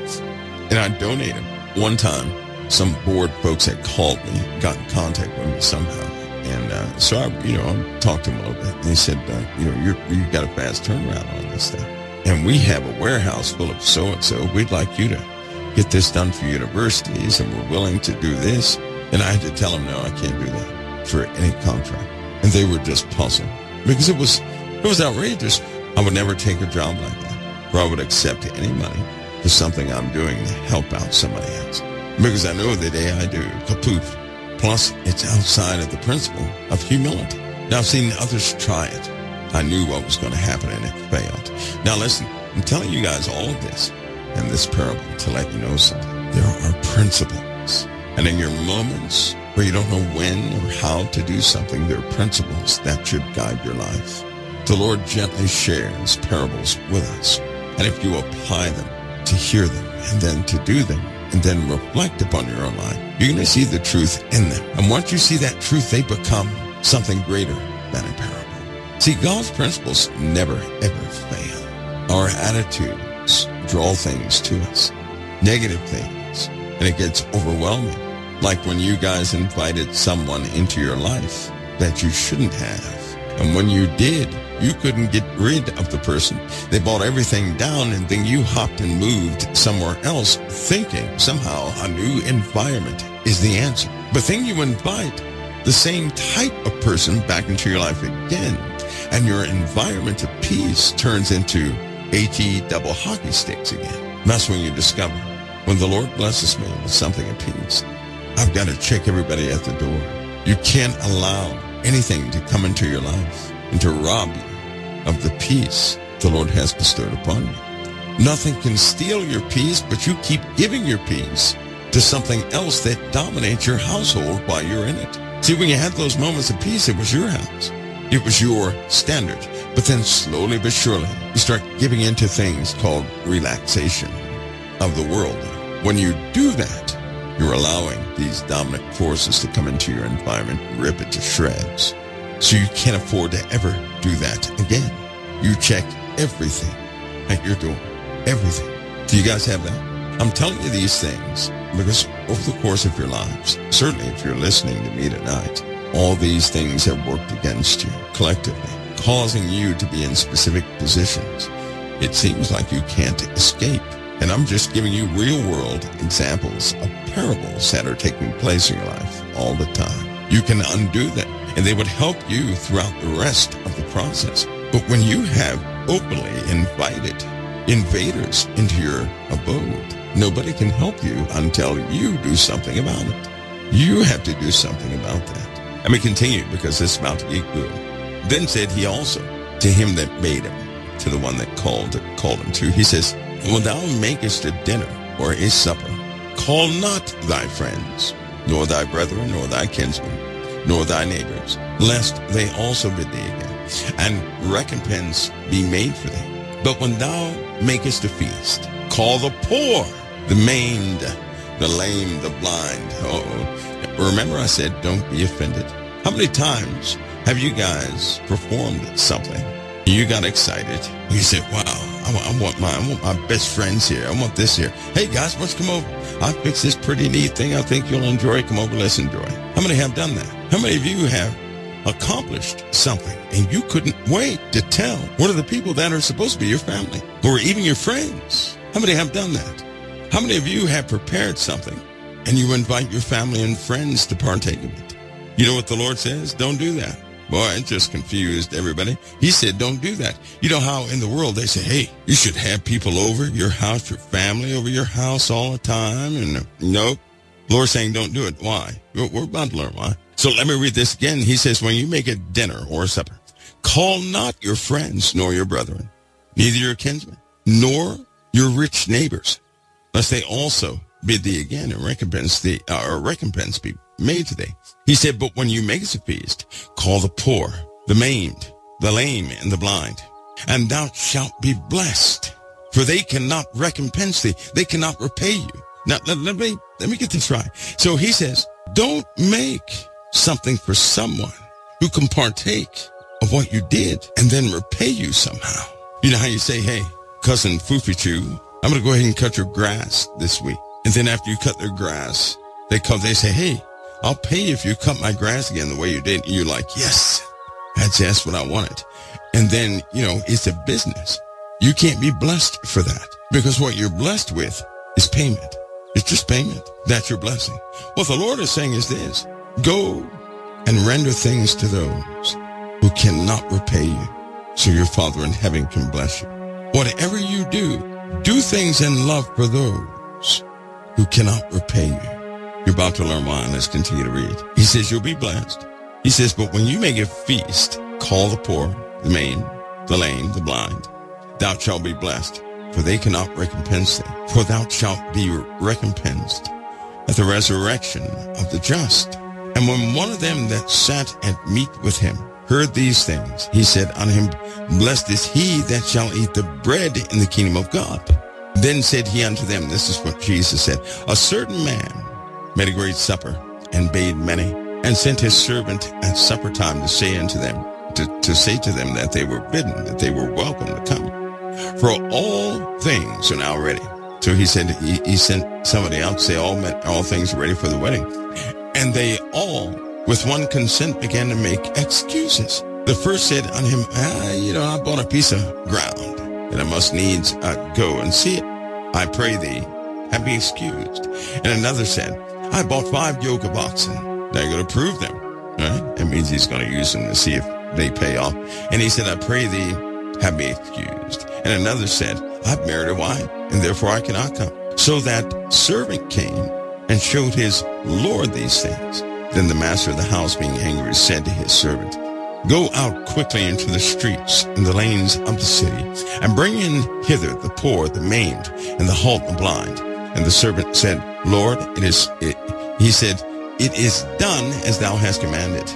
Speaker 2: And I donated. One time, some board folks had called me, got in contact with me somehow. And uh, so I, you know, I talked to him a little bit. And they said, uh, you know, you're, you got a fast turnaround on this stuff. And we have a warehouse full of so-and-so. We'd like you to get this done for universities and we're willing to do this. And I had to tell him, no, I can't do that for any contract. And they were just puzzled because it was, it was outrageous. I would never take a job like that where I would accept any money for something I'm doing to help out somebody else. Because I know the day I do, kaput. Plus, it's outside of the principle of humility. Now, I've seen others try it. I knew what was going to happen and it failed. Now, listen, I'm telling you guys all of this and this parable to let you know something. There are principles. And in your moments where you don't know when or how to do something, there are principles that should guide your life. The Lord gently shares parables with us. And if you apply them to hear them and then to do them and then reflect upon your own life, you're going to see the truth in them. And once you see that truth, they become something greater than a parable. See, God's principles never, ever fail. Our attitudes draw things to us, negative things, and it gets overwhelming. Like when you guys invited someone into your life that you shouldn't have. And when you did, you couldn't get rid of the person. They bought everything down and then you hopped and moved somewhere else thinking somehow a new environment is the answer. But then you invite the same type of person back into your life again and your environment of peace turns into HE double hockey sticks again. That's when you discover when the Lord blesses me with something of peace, I've got to check everybody at the door. You can't allow anything to come into your life and to rob you of the peace the Lord has bestowed upon you. Nothing can steal your peace, but you keep giving your peace to something else that dominates your household while you're in it. See, when you had those moments of peace, it was your house. It was your standard. But then slowly but surely, you start giving into things called relaxation of the world. When you do that, you're allowing these dominant forces to come into your environment, rip it to shreds. So you can't afford to ever do that again. You check everything at your door. Everything. Do you guys have that? I'm telling you these things because over the course of your lives, certainly if you're listening to me tonight, all these things have worked against you collectively, causing you to be in specific positions. It seems like you can't escape. And I'm just giving you real world examples of parables that are taking place in your life all the time. You can undo them and they would help you throughout the rest of the process. But when you have openly invited invaders into your abode, nobody can help you until you do something about it. You have to do something about that. Let me continue because this is about to get good. Then said he also to him that made him, to the one that called called him to, he says, When thou makest a dinner or a supper, call not thy friends, nor thy brethren, nor thy kinsmen, nor thy neighbors, lest they also bid thee again, and recompense be made for thee. But when thou makest a feast, call the poor, the maimed, the lame, the blind. Oh, remember I said, don't be offended. How many times have you guys performed something? You got excited. You said, wow, I want, my, I want my best friends here. I want this here. Hey guys, let's come over. I fixed this pretty neat thing. I think you'll enjoy. Come over, let's enjoy. How many have done that? How many of you have accomplished something and you couldn't wait to tell one of the people that are supposed to be your family or even your friends? How many have done that? How many of you have prepared something and you invite your family and friends to partake of it? You know what the Lord says? Don't do that. Boy, it just confused everybody. He said, don't do that. You know how in the world they say, hey, you should have people over your house, your family over your house all the time. And nope. Lord saying, don't do it. Why? We're about to learn why. So let me read this again. He says, when you make a dinner or a supper, call not your friends nor your brethren, neither your kinsmen, nor your rich neighbors, lest they also bid thee again and recompense thee, uh, or recompense be made to thee. He said, but when you make a feast, call the poor, the maimed, the lame, and the blind, and thou shalt be blessed, for they cannot recompense thee. They cannot repay you. Now, let, let me, let me get this right. So he says, don't make something for someone who can partake of what you did and then repay you somehow. You know how you say, hey, cousin Fufichu, I'm going to go ahead and cut your grass this week. And then after you cut their grass, they come, they say, hey, I'll pay you if you cut my grass again the way you did. And you're like, yes, that's just what I wanted. And then, you know, it's a business. You can't be blessed for that because what you're blessed with is payment. It's just payment. That's your blessing. What the Lord is saying is this, go and render things to those who cannot repay you so your Father in heaven can bless you. Whatever you do, do things in love for those who cannot repay you. You're about to learn why. Let's continue to read. He says, you'll be blessed. He says, but when you make a feast, call the poor, the maimed, the lame, the blind. Thou shalt be blessed, for they cannot recompense thee. For thou shalt be recompensed at the resurrection of the just. And when one of them that sat at meat with him heard these things, he said unto him, Blessed is he that shall eat the bread in the kingdom of God. Then said he unto them, this is what Jesus said, A certain man made a great supper and bade many, and sent his servant at supper time to say unto them, to, to say to them that they were bidden, that they were welcome to come. For all things are now ready. So he said, he, he sent somebody out to say all, men, all things are ready for the wedding. And they all, with one consent, began to make excuses. The first said unto him, ah, you know, I bought a piece of ground, and I must needs uh, go and see it. I pray thee, have me excused. And another said, I bought five yoke of oxen. Now you're going to prove them. Right? That means he's going to use them to see if they pay off. And he said, I pray thee, have me excused. And another said, I've married a wife, and therefore I cannot come. So that servant came and showed his Lord these things. Then the master of the house, being angry, said to his servant, Go out quickly into the streets and the lanes of the city, and bring in hither the poor, the maimed, and the halt, and the blind. And the servant said, Lord, it is, it, he said, it is done as thou hast commanded.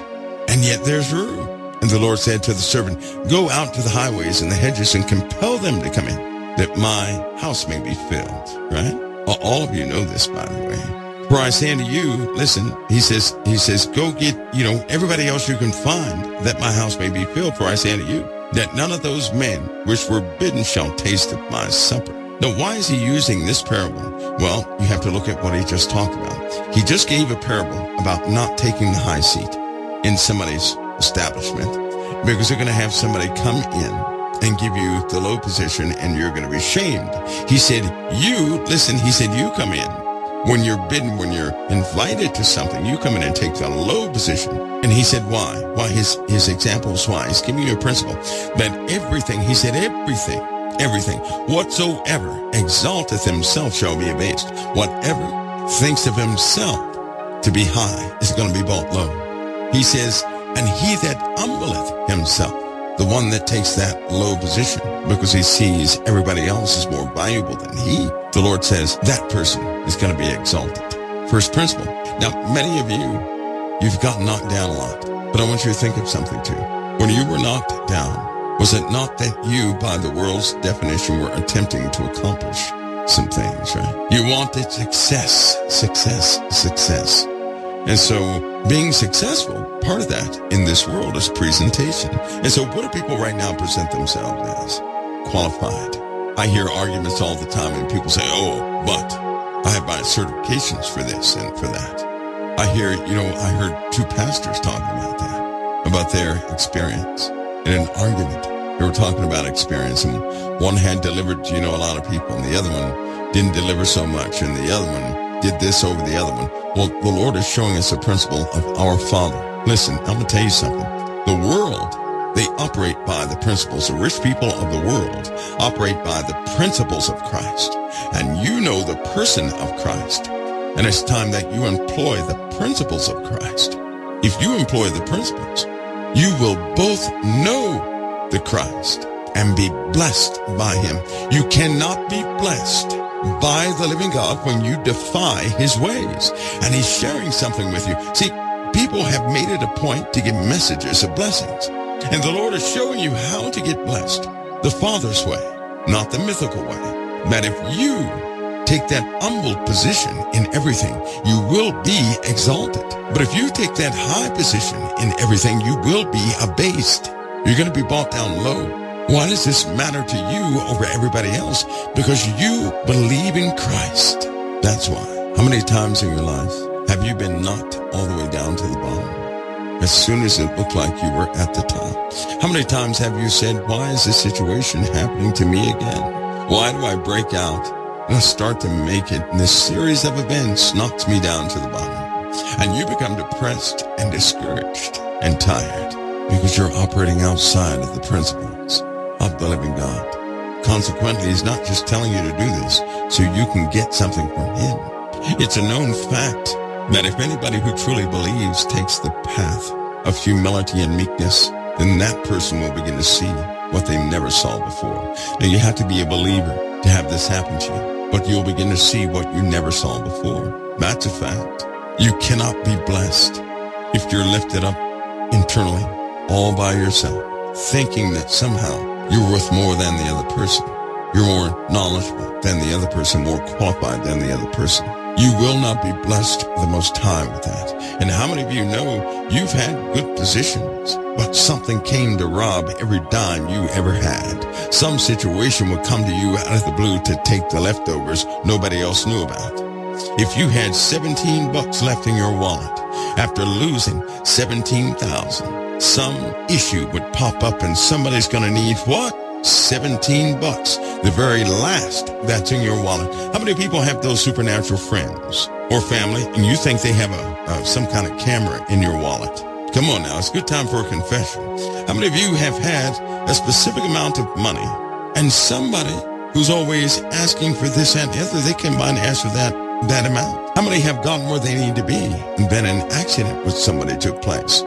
Speaker 2: And yet there's room. And the Lord said to the servant, Go out to the highways and the hedges and compel them to come in, that my house may be filled. Right? All of you know this, by the way. For I say unto you, listen, he says, he says, go get, you know, everybody else you can find that my house may be filled. For I say unto you, that none of those men which were bidden shall taste of my supper. Now, why is he using this parable? Well, you have to look at what he just talked about. He just gave a parable about not taking the high seat in somebody's establishment because they're going to have somebody come in and give you the low position and you're going to be shamed. He said, you, listen, he said, you come in when you're bidden, when you're invited to something, you come in and take the low position. And he said, why? Why? His, his example is why. He's giving you a principle that everything, he said, everything, everything, whatsoever exalteth himself shall be abased. Whatever thinks of himself to be high is going to be brought low. He says, and he that humbleth himself the one that takes that low position because he sees everybody else is more valuable than he. The Lord says that person is going to be exalted. First principle. Now, many of you, you've gotten knocked down a lot, but I want you to think of something too. When you were knocked down, was it not that you, by the world's definition, were attempting to accomplish some things, right? You wanted success, success, success. And so being successful, part of that in this world is presentation. And so what do people right now present themselves as? Qualified. I hear arguments all the time and people say, oh, but I have my certifications for this and for that. I hear, you know, I heard two pastors talking about that, about their experience in an argument. They were talking about experience and one had delivered, you know, a lot of people and the other one didn't deliver so much and the other one did this over the other one. Well, the Lord is showing us a principle of our Father. Listen, I'm going to tell you something. The world, they operate by the principles. The rich people of the world operate by the principles of Christ. And you know the person of Christ. And it's time that you employ the principles of Christ. If you employ the principles, you will both know the Christ and be blessed by him. You cannot be blessed by the living God when you defy his ways. And he's sharing something with you. See, people have made it a point to give messages of blessings. And the Lord is showing you how to get blessed the Father's way, not the mythical way. That if you take that humble position in everything, you will be exalted. But if you take that high position in everything, you will be abased. You're going to be brought down low. Why does this matter to you over everybody else? Because you believe in Christ. That's why. How many times in your life have you been knocked all the way down to the bottom? As soon as it looked like you were at the top. How many times have you said, why is this situation happening to me again? Why do I break out and start to make it? And this series of events knocks me down to the bottom. And you become depressed and discouraged and tired because you're operating outside of the principles of the living God. Consequently, he's not just telling you to do this so you can get something from him. It's a known fact that if anybody who truly believes takes the path of humility and meekness, then that person will begin to see what they never saw before. Now you have to be a believer to have this happen to you, but you'll begin to see what you never saw before. That's a fact. You cannot be blessed if you're lifted up internally all by yourself, thinking that somehow you're worth more than the other person. You're more knowledgeable than the other person, more qualified than the other person. You will not be blessed the most high with that. And how many of you know you've had good positions, but something came to rob every dime you ever had? Some situation would come to you out of the blue to take the leftovers nobody else knew about. If you had 17 bucks left in your wallet after losing 17,000, some issue would pop up and somebody's going to need what? 17 bucks, the very last that's in your wallet. How many people have those supernatural friends or family and you think they have a, some kind of camera in your wallet? Come on now, it's a good time for a confession. How many of you have had a specific amount of money and somebody who's always asking for this and the other, they can by and ask for that, that amount? How many have gotten where they need to be and then an accident with somebody took place?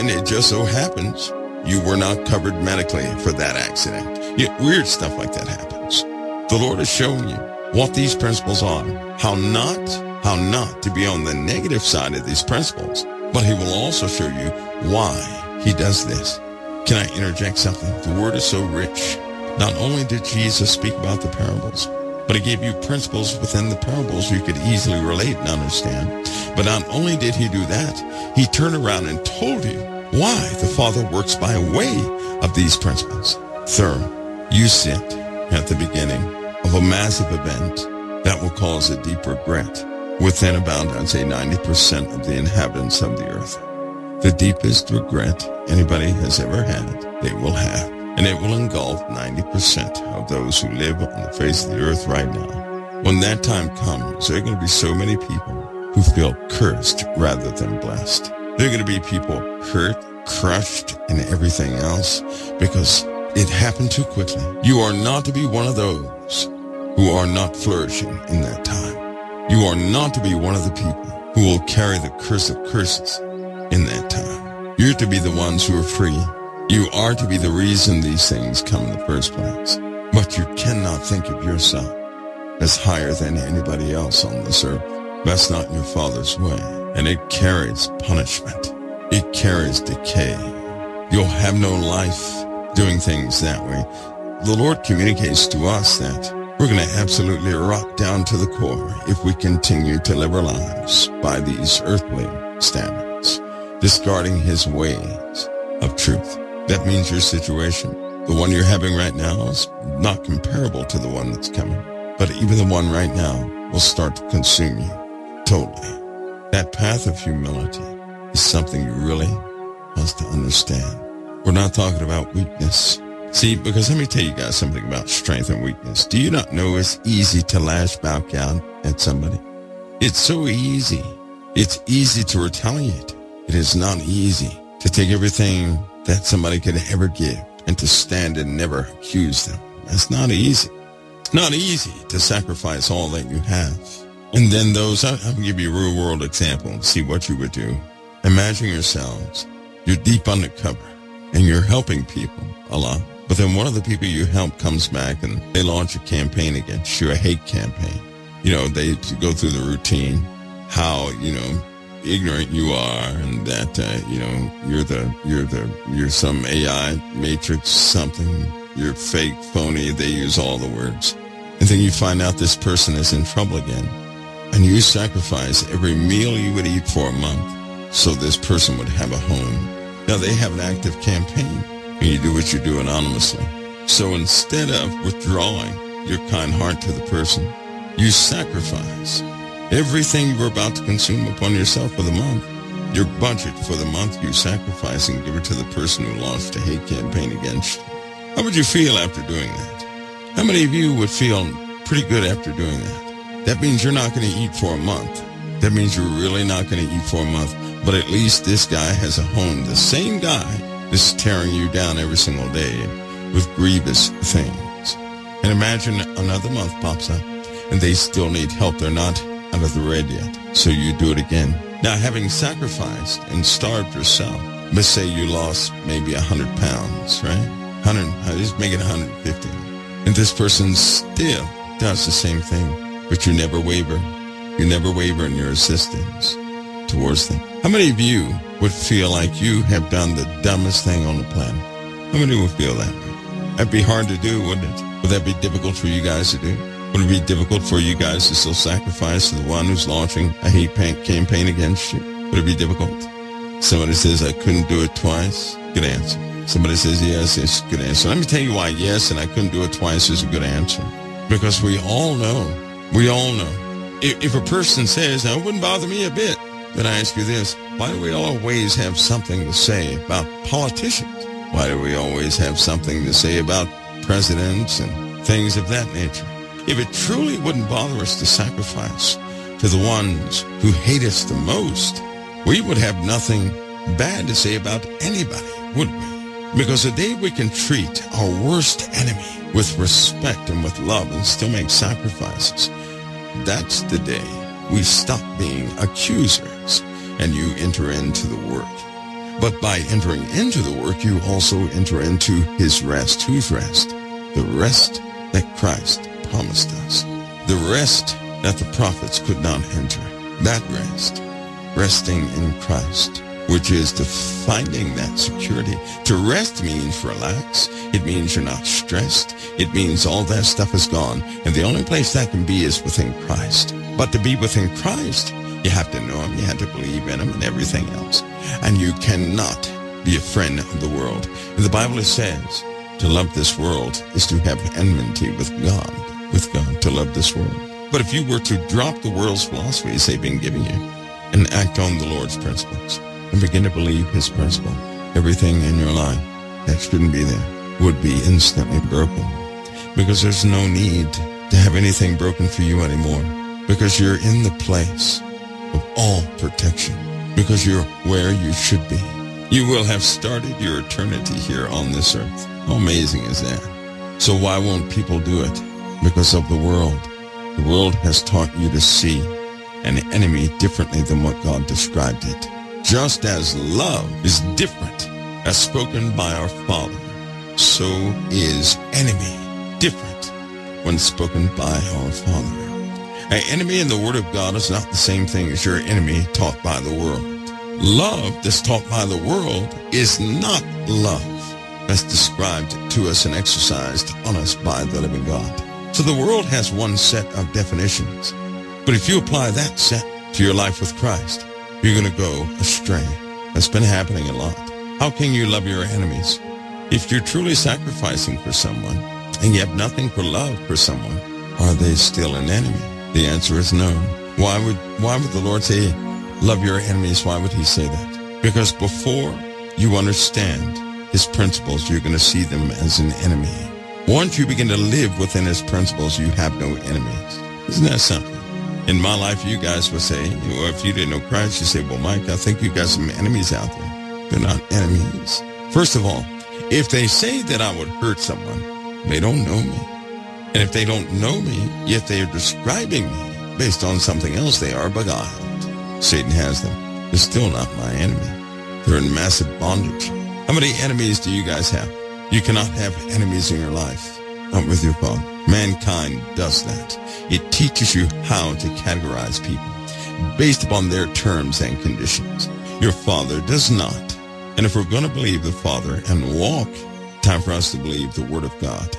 Speaker 2: And it just so happens you were not covered medically for that accident. Yet weird stuff like that happens. The Lord has shown you what these principles are, how not, how not to be on the negative side of these principles, but he will also show you why he does this. Can I interject something? The word is so rich. Not only did Jesus speak about the parables, but he gave you principles within the parables you could easily relate and understand. But not only did he do that, he turned around and told you why the Father works by way of these principles. Third, you sit at the beginning of a massive event that will cause a deep regret within about, I'd say, 90% of the inhabitants of the earth. The deepest regret anybody has ever had, they will have. And it will engulf 90% of those who live on the face of the earth right now. When that time comes, there are going to be so many people who feel cursed rather than blessed. There are going to be people hurt, crushed, and everything else because it happened too quickly. You are not to be one of those who are not flourishing in that time. You are not to be one of the people who will carry the curse of curses in that time. You're to be the ones who are free. You are to be the reason these things come in the first place. But you cannot think of yourself as higher than anybody else on this earth. That's not your Father's way. And it carries punishment. It carries decay. You'll have no life doing things that way. The Lord communicates to us that we're going to absolutely rot down to the core if we continue to live our lives by these earthly standards, discarding his ways of truth. That means your situation, the one you're having right now, is not comparable to the one that's coming. But even the one right now will start to consume you totally. That path of humility is something you really must to understand. We're not talking about weakness. See, because let me tell you guys something about strength and weakness. Do you not know it's easy to lash back out at somebody? It's so easy. It's easy to retaliate. It is not easy to take everything that somebody could ever give and to stand and never accuse them. That's not easy. It's not easy to sacrifice all that you have. And then those, I'll, I'll give you a real world example see what you would do. Imagine yourselves, you're deep undercover and you're helping people a lot, But then one of the people you help comes back and they launch a campaign against you, a hate campaign. You know, they go through the routine, how, you know, ignorant you are and that, uh, you know, you're the, you're the, you're some AI matrix, something, you're fake, phony. They use all the words. And then you find out this person is in trouble again. And you sacrifice every meal you would eat for a month so this person would have a home. Now they have an active campaign and you do what you do anonymously. So instead of withdrawing your kind heart to the person, you sacrifice everything you were about to consume upon yourself for the month. Your budget for the month you sacrifice and give it to the person who launched a hate campaign against you. How would you feel after doing that? How many of you would feel pretty good after doing that? That means you're not going to eat for a month. That means you're really not going to eat for a month. But at least this guy has a home. The same guy is tearing you down every single day with grievous things. And imagine another month pops up and they still need help. They're not out of the red yet. So you do it again. Now, having sacrificed and starved yourself, let's say you lost maybe 100 pounds, right? 100, uh, just make it 150. And this person still does the same thing, but you never waver. You never waver in your assistance towards them. How many of you would feel like you have done the dumbest thing on the planet? How many would feel that way? That'd be hard to do, wouldn't it? Would that be difficult for you guys to do? Would it be difficult for you guys to still sacrifice to the one who's launching a hate campaign against you? Would it be difficult? Somebody says, I couldn't do it twice. Good answer. Somebody says, yes, it's a good answer. Let me tell you why yes and I couldn't do it twice is a good answer. Because we all know, we all know. If, if a person says, that wouldn't bother me a bit, then I ask you this, why do we always have something to say about politicians? Why do we always have something to say about presidents and things of that nature? If it truly wouldn't bother us to sacrifice to the ones who hate us the most, we would have nothing bad to say about anybody, would we? Because the day we can treat our worst enemy with respect and with love and still make sacrifices, that's the day we stop being accusers and you enter into the work. But by entering into the work, you also enter into his rest. Whose rest? The rest that Christ promised us. The rest that the prophets could not enter. That rest, resting in Christ, which is the finding that security. To rest means relax. It means you're not stressed. It means all that stuff is gone. And the only place that can be is within Christ. But to be within Christ, you have to know him, you have to believe in him and everything else. And you cannot be a friend of the world. And the Bible says, to love this world is to have enmity with God, with God, to love this world. But if you were to drop the world's philosophies they've been giving you and act on the Lord's principles and begin to believe his principle, everything in your life that shouldn't be there would be instantly broken because there's no need to have anything broken for you anymore because you're in the place of all protection because you're where you should be. You will have started your eternity here on this earth. How amazing is that? So why won't people do it? Because of the world. The world has taught you to see an enemy differently than what God described it. Just as love is different as spoken by our Father, so is enemy different when spoken by our Father. An enemy in the Word of God is not the same thing as your enemy taught by the world. Love that's taught by the world is not love that's described to us and exercised on us by the living God. So the world has one set of definitions. But if you apply that set to your life with Christ, you're going to go astray. That's been happening a lot. How can you love your enemies? If you're truly sacrificing for someone and you have nothing for love for someone, are they still an enemy? The answer is no. Why would, why would the Lord say, love your enemies? Why would he say that? Because before you understand his principles, you're going to see them as an enemy. Once you begin to live within his principles, you have no enemies. Isn't that something? In my life, you guys would say, well, if you didn't know Christ, you say, well, Mike, I think you got some enemies out there. They're not enemies. First of all, if they say that I would hurt someone, they don't know me. And if they don't know me, yet they are describing me based on something else, they are beguiled. Satan has them. They're still not my enemy. They're in massive bondage. How many enemies do you guys have? You cannot have enemies in your life, not with your father. Mankind does that. It teaches you how to categorize people based upon their terms and conditions. Your father does not. And if we're going to believe the Father and walk, time for us to believe the Word of God,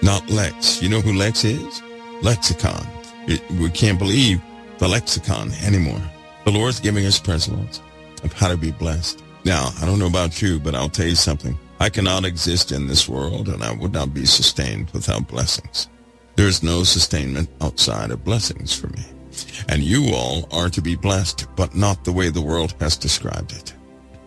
Speaker 2: not Lex. You know who Lex is? Lexicon. It, we can't believe the lexicon anymore. The Lord's giving us principles of how to be blessed. Now, I don't know about you, but I'll tell you something. I cannot exist in this world and I would not be sustained without blessings. There is no sustainment outside of blessings for me. And you all are to be blessed, but not the way the world has described it.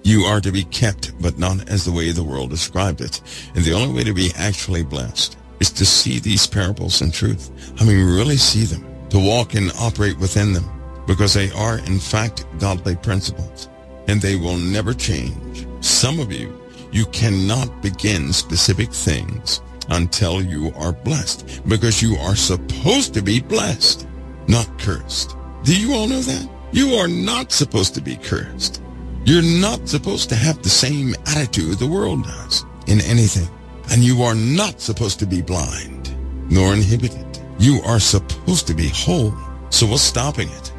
Speaker 2: You are to be kept, but not as the way the world described it. And the only way to be actually blessed is to see these parables in truth. I mean, really see them, to walk and operate within them, because they are, in fact, godly principles, and they will never change. Some of you, you cannot begin specific things until you are blessed, because you are supposed to be blessed, not cursed. Do you all know that? You are not supposed to be cursed. You're not supposed to have the same attitude the world does in anything. And you are not supposed to be blind nor inhibited. You are supposed to be whole. So what's stopping it?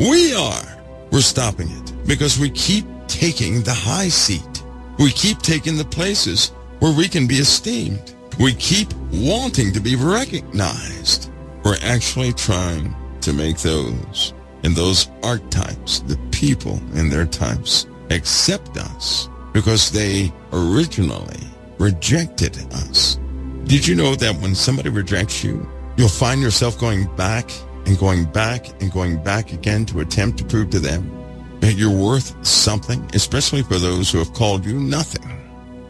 Speaker 2: We are. We're stopping it because we keep taking the high seat. We keep taking the places where we can be esteemed. We keep wanting to be recognized. We're actually trying to make those and those archetypes, the people and their types, accept us because they originally rejected us. Did you know that when somebody rejects you, you'll find yourself going back and going back and going back again to attempt to prove to them that you're worth something, especially for those who have called you nothing?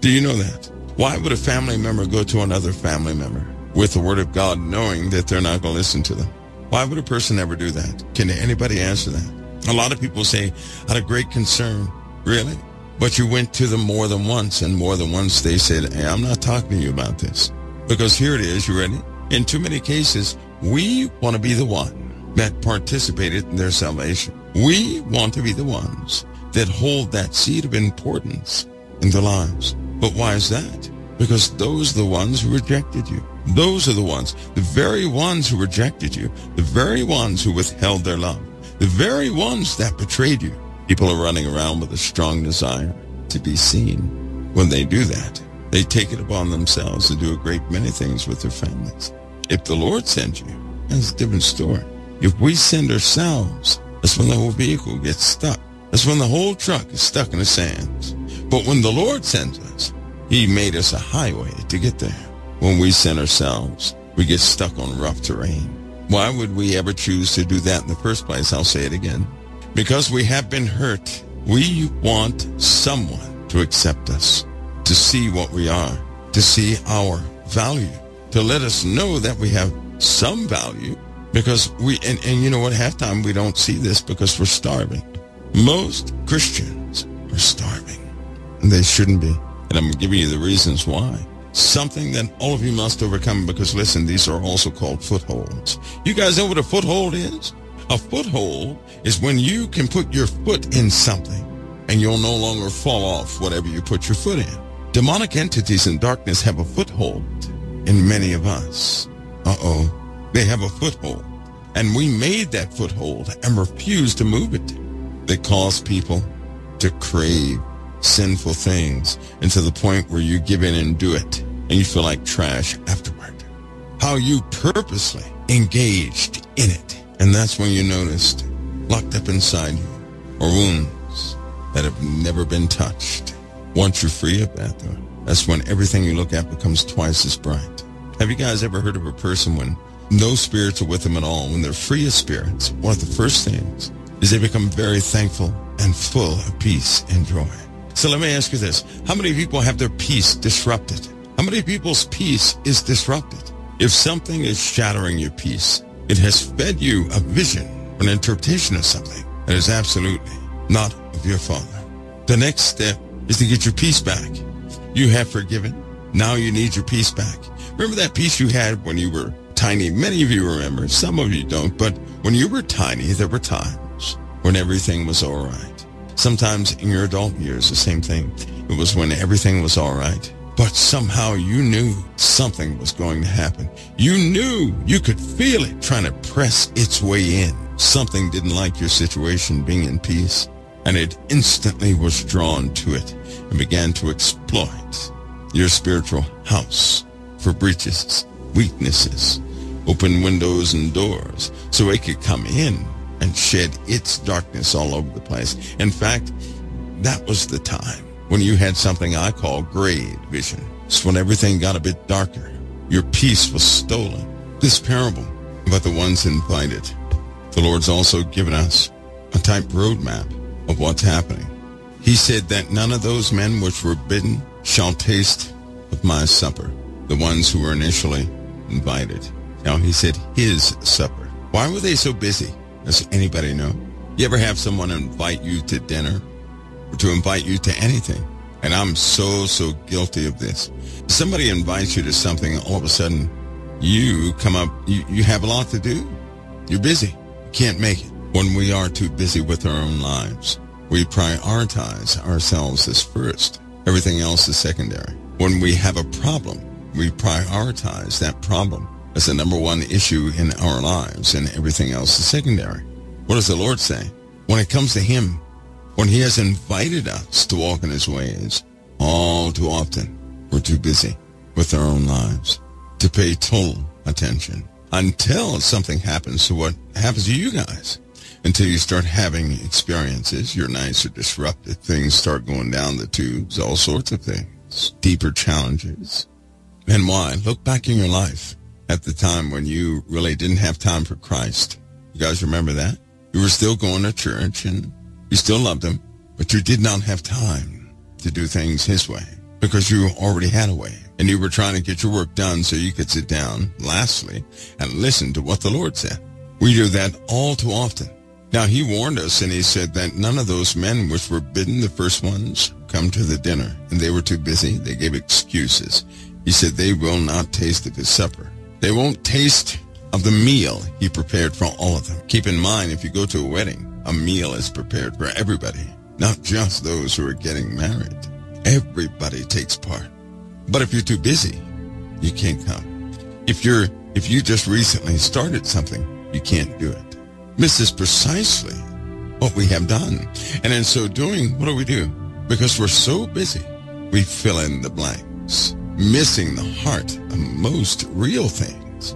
Speaker 2: Do you know that? Why would a family member go to another family member with the word of God knowing that they're not going to listen to them? Why would a person ever do that? Can anybody answer that? A lot of people say, out of great concern, Really? But you went to them more than once, and more than once they said, hey, I'm not talking to you about this. Because here it is, you ready? In too many cases, we want to be the one that participated in their salvation. We want to be the ones that hold that seed of importance in their lives. But why is that? Because those are the ones who rejected you. Those are the ones, the very ones who rejected you, the very ones who withheld their love, the very ones that betrayed you, People are running around with a strong desire to be seen. When they do that, they take it upon themselves to do a great many things with their families. If the Lord sends you, that's a different story. If we send ourselves, that's when the whole vehicle gets stuck. That's when the whole truck is stuck in the sands. But when the Lord sends us, he made us a highway to get there. When we send ourselves, we get stuck on rough terrain. Why would we ever choose to do that in the first place? I'll say it again. Because we have been hurt, we want someone to accept us, to see what we are, to see our value, to let us know that we have some value because we, and, and you know what, halftime we don't see this because we're starving. Most Christians are starving and they shouldn't be. And I'm giving you the reasons why. Something that all of you must overcome because listen, these are also called footholds. You guys know what a foothold is? A foothold is when you can put your foot in something and you'll no longer fall off whatever you put your foot in. Demonic entities in darkness have a foothold in many of us. Uh-oh. They have a foothold. And we made that foothold and refused to move it. They cause people to crave sinful things and to the point where you give in and do it and you feel like trash afterward. How you purposely engaged in it and that's when you noticed, locked up inside you, are wounds that have never been touched. Once you're free of that, though, that's when everything you look at becomes twice as bright. Have you guys ever heard of a person when no spirits are with them at all, when they're free of spirits, one of the first things is they become very thankful and full of peace and joy. So let me ask you this. How many people have their peace disrupted? How many people's peace is disrupted? If something is shattering your peace, it has fed you a vision, or an interpretation of something that is absolutely not of your Father. The next step is to get your peace back. You have forgiven. Now you need your peace back. Remember that peace you had when you were tiny? Many of you remember. Some of you don't. But when you were tiny, there were times when everything was all right. Sometimes in your adult years, the same thing. It was when everything was all right. But somehow you knew something was going to happen. You knew you could feel it trying to press its way in. Something didn't like your situation being in peace, and it instantly was drawn to it and began to exploit your spiritual house for breaches, weaknesses, open windows and doors so it could come in and shed its darkness all over the place. In fact, that was the time when you had something I call grade vision. It's when everything got a bit darker. Your peace was stolen. This parable about the ones invited. The Lord's also given us a type roadmap of what's happening. He said that none of those men which were bidden shall taste of my supper, the ones who were initially invited. Now he said his supper. Why were they so busy? Does anybody know? You ever have someone invite you to dinner or to invite you to anything? And I'm so, so guilty of this. Somebody invites you to something, all of a sudden, you come up, you, you have a lot to do. You're busy. You can't make it. When we are too busy with our own lives, we prioritize ourselves as first. Everything else is secondary. When we have a problem, we prioritize that problem as the number one issue in our lives and everything else is secondary. What does the Lord say? When it comes to Him, when He has invited us to walk in His ways, all too often we're too busy with our own lives to pay total attention until something happens to what happens to you guys. Until you start having experiences, your nights are disrupted, things start going down the tubes, all sorts of things, deeper challenges. And why? Look back in your life at the time when you really didn't have time for Christ. You guys remember that? You were still going to church and you still loved him, but you did not have time to do things his way because you already had a way and you were trying to get your work done so you could sit down, lastly, and listen to what the Lord said. We do that all too often. Now he warned us and he said that none of those men which were bidden, the first ones, come to the dinner. And they were too busy. They gave excuses. He said they will not taste of his supper. They won't taste of the meal he prepared for all of them. Keep in mind, if you go to a wedding, a meal is prepared for everybody, not just those who are getting married. Everybody takes part. But if you're too busy, you can't come. If you're if you just recently started something, you can't do it. This is precisely what we have done. And in so doing, what do we do? Because we're so busy, we fill in the blanks missing the heart of most real things.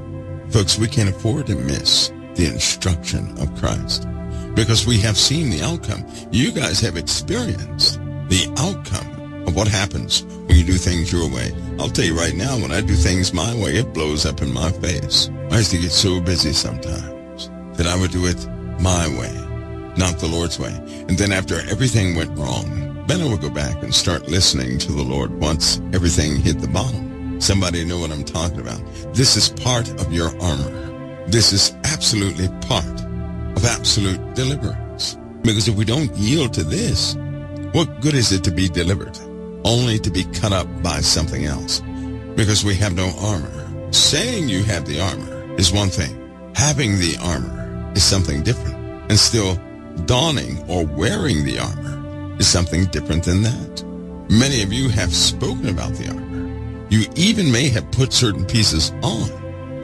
Speaker 2: Folks, we can't afford to miss the instruction of Christ because we have seen the outcome. You guys have experienced the outcome of what happens when you do things your way. I'll tell you right now, when I do things my way, it blows up in my face. I used to get so busy sometimes that I would do it my way, not the Lord's way. And then after everything went wrong, I would go back and start listening to the Lord once everything hit the bottom. Somebody know what I'm talking about. This is part of your armor. This is absolutely part of absolute deliverance. Because if we don't yield to this, what good is it to be delivered? Only to be cut up by something else. Because we have no armor. Saying you have the armor is one thing. Having the armor is something different. And still donning or wearing the armor is something different than that. Many of you have spoken about the armor. You even may have put certain pieces on.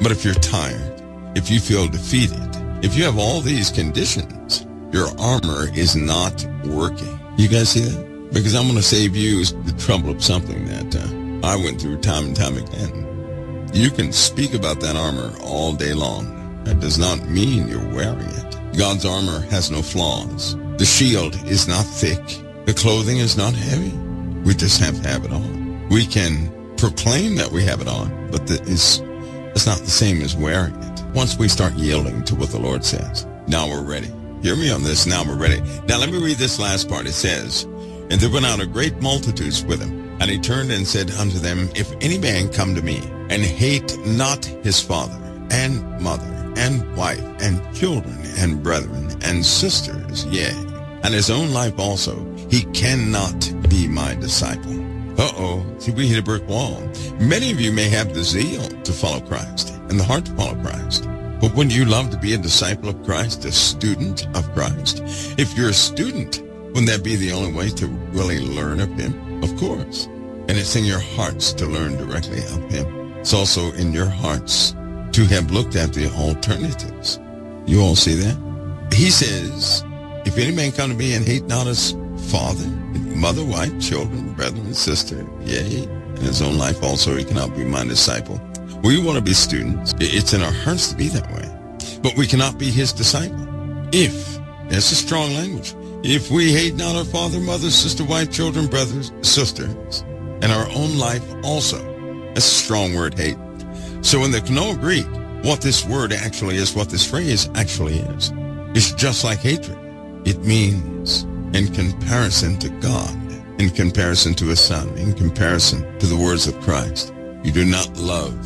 Speaker 2: But if you're tired, if you feel defeated, if you have all these conditions, your armor is not working. You guys see that? Because I'm going to save you the trouble of something that uh, I went through time and time again. You can speak about that armor all day long. That does not mean you're wearing it. God's armor has no flaws. The shield is not thick. The clothing is not heavy. We just have to have it on. We can proclaim that we have it on, but it's, it's not the same as wearing it. Once we start yielding to what the Lord says, now we're ready. Hear me on this. Now we're ready. Now let me read this last part. It says, And there went out a great multitudes with him. And he turned and said unto them, If any man come to me and hate not his father and mother and wife and children and brethren and sisters, yea, and his own life also, he cannot be my disciple. Uh-oh, see, we hit a brick wall. Many of you may have the zeal to follow Christ and the heart to follow Christ. But wouldn't you love to be a disciple of Christ, a student of Christ? If you're a student, wouldn't that be the only way to really learn of him? Of course. And it's in your hearts to learn directly of him. It's also in your hearts to have looked at the alternatives. You all see that? He says, if any man come to me and hate not his father, mother, wife, children, brother, and sister, yea, and his own life also, he cannot be my disciple. We want to be students. It's in our hearts to be that way. But we cannot be his disciple. If, that's a strong language, if we hate not our father, mother, sister, wife, children, brothers, sisters, and our own life also. That's a strong word, hate. So in the Koine Greek, what this word actually is, what this phrase actually is, is just like hatred. It means in comparison to God, in comparison to his son, in comparison to the words of Christ. You do not love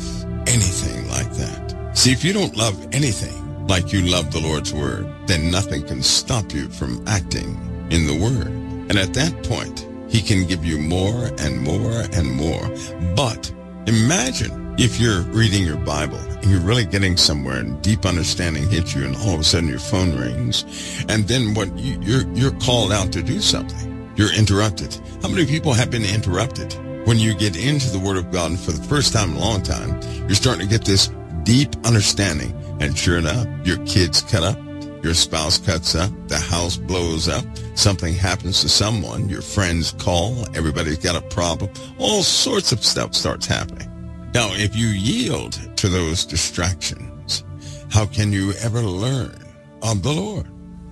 Speaker 2: anything like that. See, if you don't love anything like you love the Lord's word, then nothing can stop you from acting in the word. And at that point, he can give you more and more and more. But imagine if you're reading your Bible and you're really getting somewhere and deep understanding hits you and all of a sudden your phone rings and then what you, you're, you're called out to do something. You're interrupted. How many people have been interrupted? When you get into the Word of God and for the first time in a long time, you're starting to get this deep understanding and sure enough, your kids cut up, your spouse cuts up, the house blows up, something happens to someone, your friends call, everybody's got a problem, all sorts of stuff starts happening. Now, if you yield to those distractions, how can you ever learn of the Lord?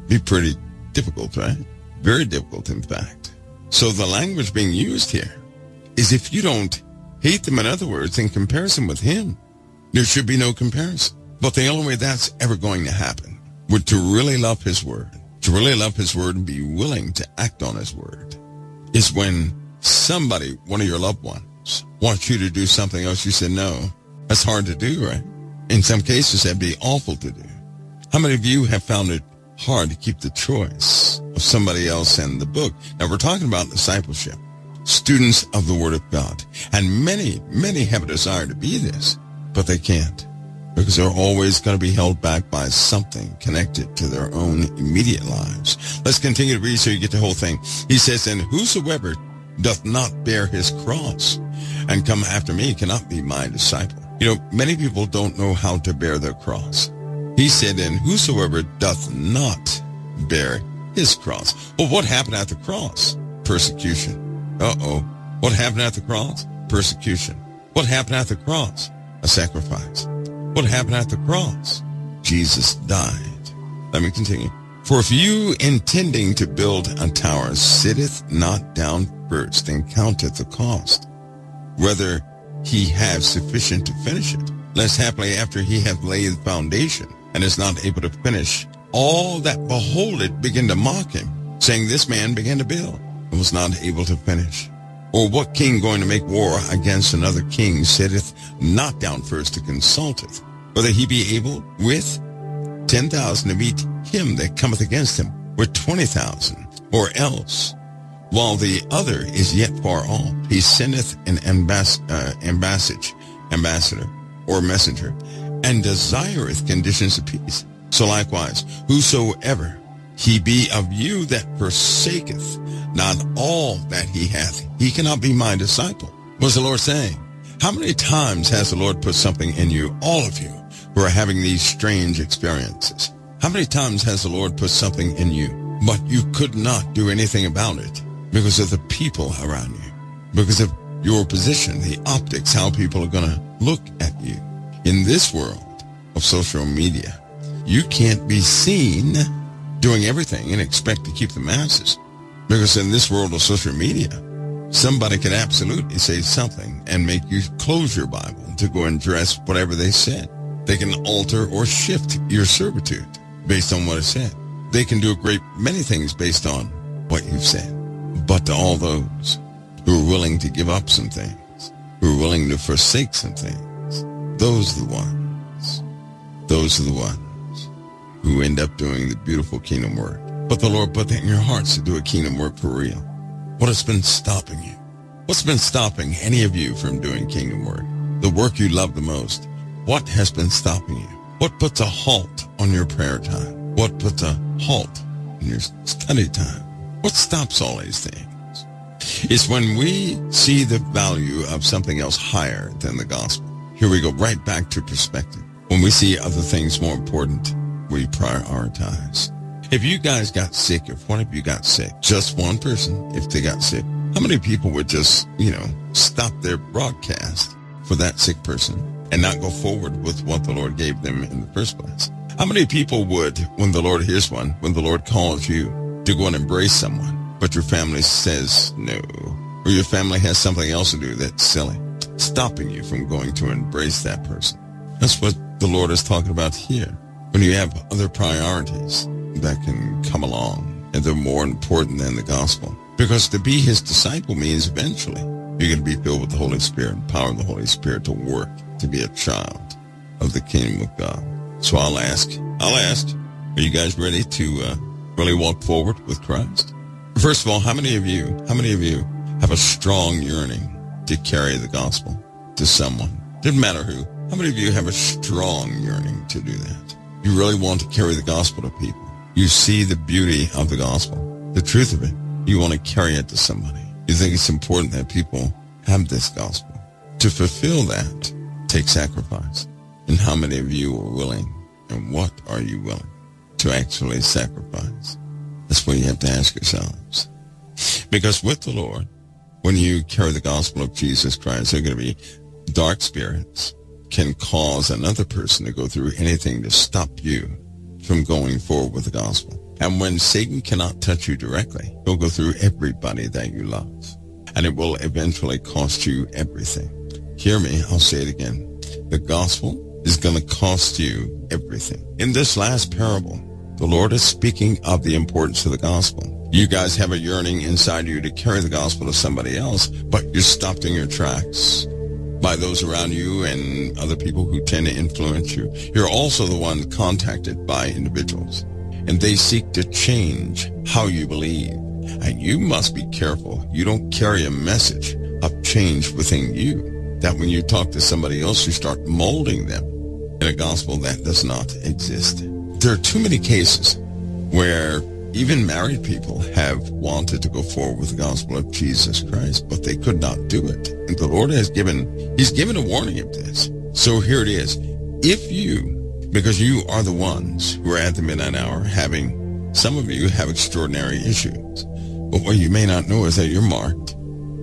Speaker 2: Be pretty difficult, right? Very difficult, in fact. So the language being used here is if you don't hate them, in other words, in comparison with him, there should be no comparison. But the only way that's ever going to happen would to really love his word, to really love his word and be willing to act on his word is when somebody, one of your loved ones, wants you to do something else. You said, no, that's hard to do, right? In some cases, that'd be awful to do. How many of you have found it hard to keep the choice of somebody else in the book? Now we're talking about discipleship, students of the word of God. And many, many have a desire to be this, but they can't because they're always going to be held back by something connected to their own immediate lives. Let's continue to read so you get the whole thing. He says, And whosoever doth not bear his cross and come after me cannot be my disciple. You know, many people don't know how to bear their cross. He said, And whosoever doth not bear his cross. Well, what happened at the cross? Persecution. Uh-oh. What happened at the cross? Persecution. What happened at the cross? A sacrifice. What happened at the cross? Jesus died. Let me continue. For if you intending to build a tower sitteth not down first and counteth the cost, whether he have sufficient to finish it, lest happily after he hath laid the foundation and is not able to finish, all that behold it begin to mock him, saying, This man began to build and was not able to finish. Or what king going to make war against another king sitteth not down first to consulteth, whether he be able with ten thousand to meet him that cometh against him with twenty thousand, or else, while the other is yet far off, he sendeth an ambass- uh, ambassage, ambassador, or messenger, and desireth conditions of peace. So likewise, whosoever he be of you that forsaketh not all that he hath, he cannot be my disciple. What's the Lord saying? How many times has the Lord put something in you, all of you, who are having these strange experiences? How many times has the Lord put something in you, but you could not do anything about it because of the people around you, because of your position, the optics, how people are going to look at you. In this world of social media, you can't be seen doing everything and expect to keep the masses. Because in this world of social media, somebody can absolutely say something and make you close your Bible to go and dress whatever they said. They can alter or shift your servitude based on what is said. They can do a great many things based on what you've said. But to all those who are willing to give up some things, who are willing to forsake some things, those are the ones, those are the ones who end up doing the beautiful kingdom work. But the Lord put that in your hearts to do a kingdom work for real. What has been stopping you? What's been stopping any of you from doing kingdom work? The work you love the most. What has been stopping you? What puts a halt on your prayer time? What puts a halt in your study time? What stops all these things? It's when we see the value of something else higher than the gospel. Here we go, right back to perspective. When we see other things more important, we prioritize. If you guys got sick, if one of you got sick, just one person, if they got sick, how many people would just, you know, stop their broadcast for that sick person and not go forward with what the Lord gave them in the first place? How many people would, when the Lord hears one, when the Lord calls you to go and embrace someone, but your family says no, or your family has something else to do that's silly, stopping you from going to embrace that person? That's what the Lord is talking about here. When you have other priorities that can come along and they're more important than the gospel. Because to be his disciple means eventually you're going to be filled with the Holy Spirit and power of the Holy Spirit to work to be a child of the kingdom of God. So I'll ask, I'll ask, are you guys ready to uh, really walk forward with Christ? First of all, how many of you, how many of you have a strong yearning to carry the gospel to someone? Didn't matter who. How many of you have a strong yearning to do that? You really want to carry the gospel to people. You see the beauty of the gospel, the truth of it. You want to carry it to somebody. You think it's important that people have this gospel. To fulfill that takes sacrifice. And how many of you are willing and what are you willing to actually sacrifice? That's what you have to ask yourselves. Because with the Lord, when you carry the gospel of Jesus Christ, there are going to be dark spirits can cause another person to go through anything to stop you from going forward with the gospel. And when Satan cannot touch you directly, he'll go through everybody that you love. And it will eventually cost you everything. Hear me, I'll say it again. The gospel is going to cost you everything. In this last parable, the Lord is speaking of the importance of the gospel. You guys have a yearning inside you to carry the gospel to somebody else, but you're stopped in your tracks by those around you and other people who tend to influence you. You're also the one contacted by individuals, and they seek to change how you believe. And you must be careful you don't carry a message of change within you. That when you talk to somebody else, you start molding them in a gospel that does not exist. There are too many cases where even married people have wanted to go forward with the gospel of Jesus Christ, but they could not do it. And the Lord has given, he's given a warning of this. So here it is. If you, because you are the ones who are at the midnight hour having, some of you have extraordinary issues. But what you may not know is that you're marked.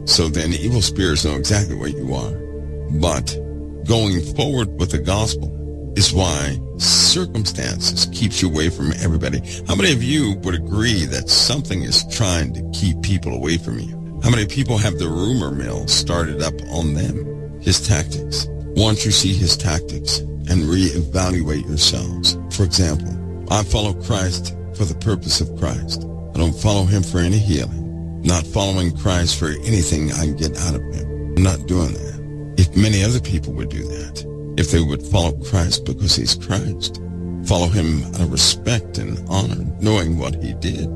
Speaker 2: So then evil spirits know exactly what you are. But going forward with the gospel is why circumstances keeps you away from everybody. How many of you would agree that something is trying to keep people away from you? How many people have the rumor mill started up on them? His tactics. Once you see his tactics and reevaluate yourselves. For example, I follow Christ for the purpose of Christ. I don't follow him for any healing. Not following Christ for anything I get out of him. I'm not doing that. If many other people would do that, if they would follow Christ because he's Christ, follow him out of respect and honor, knowing what he did,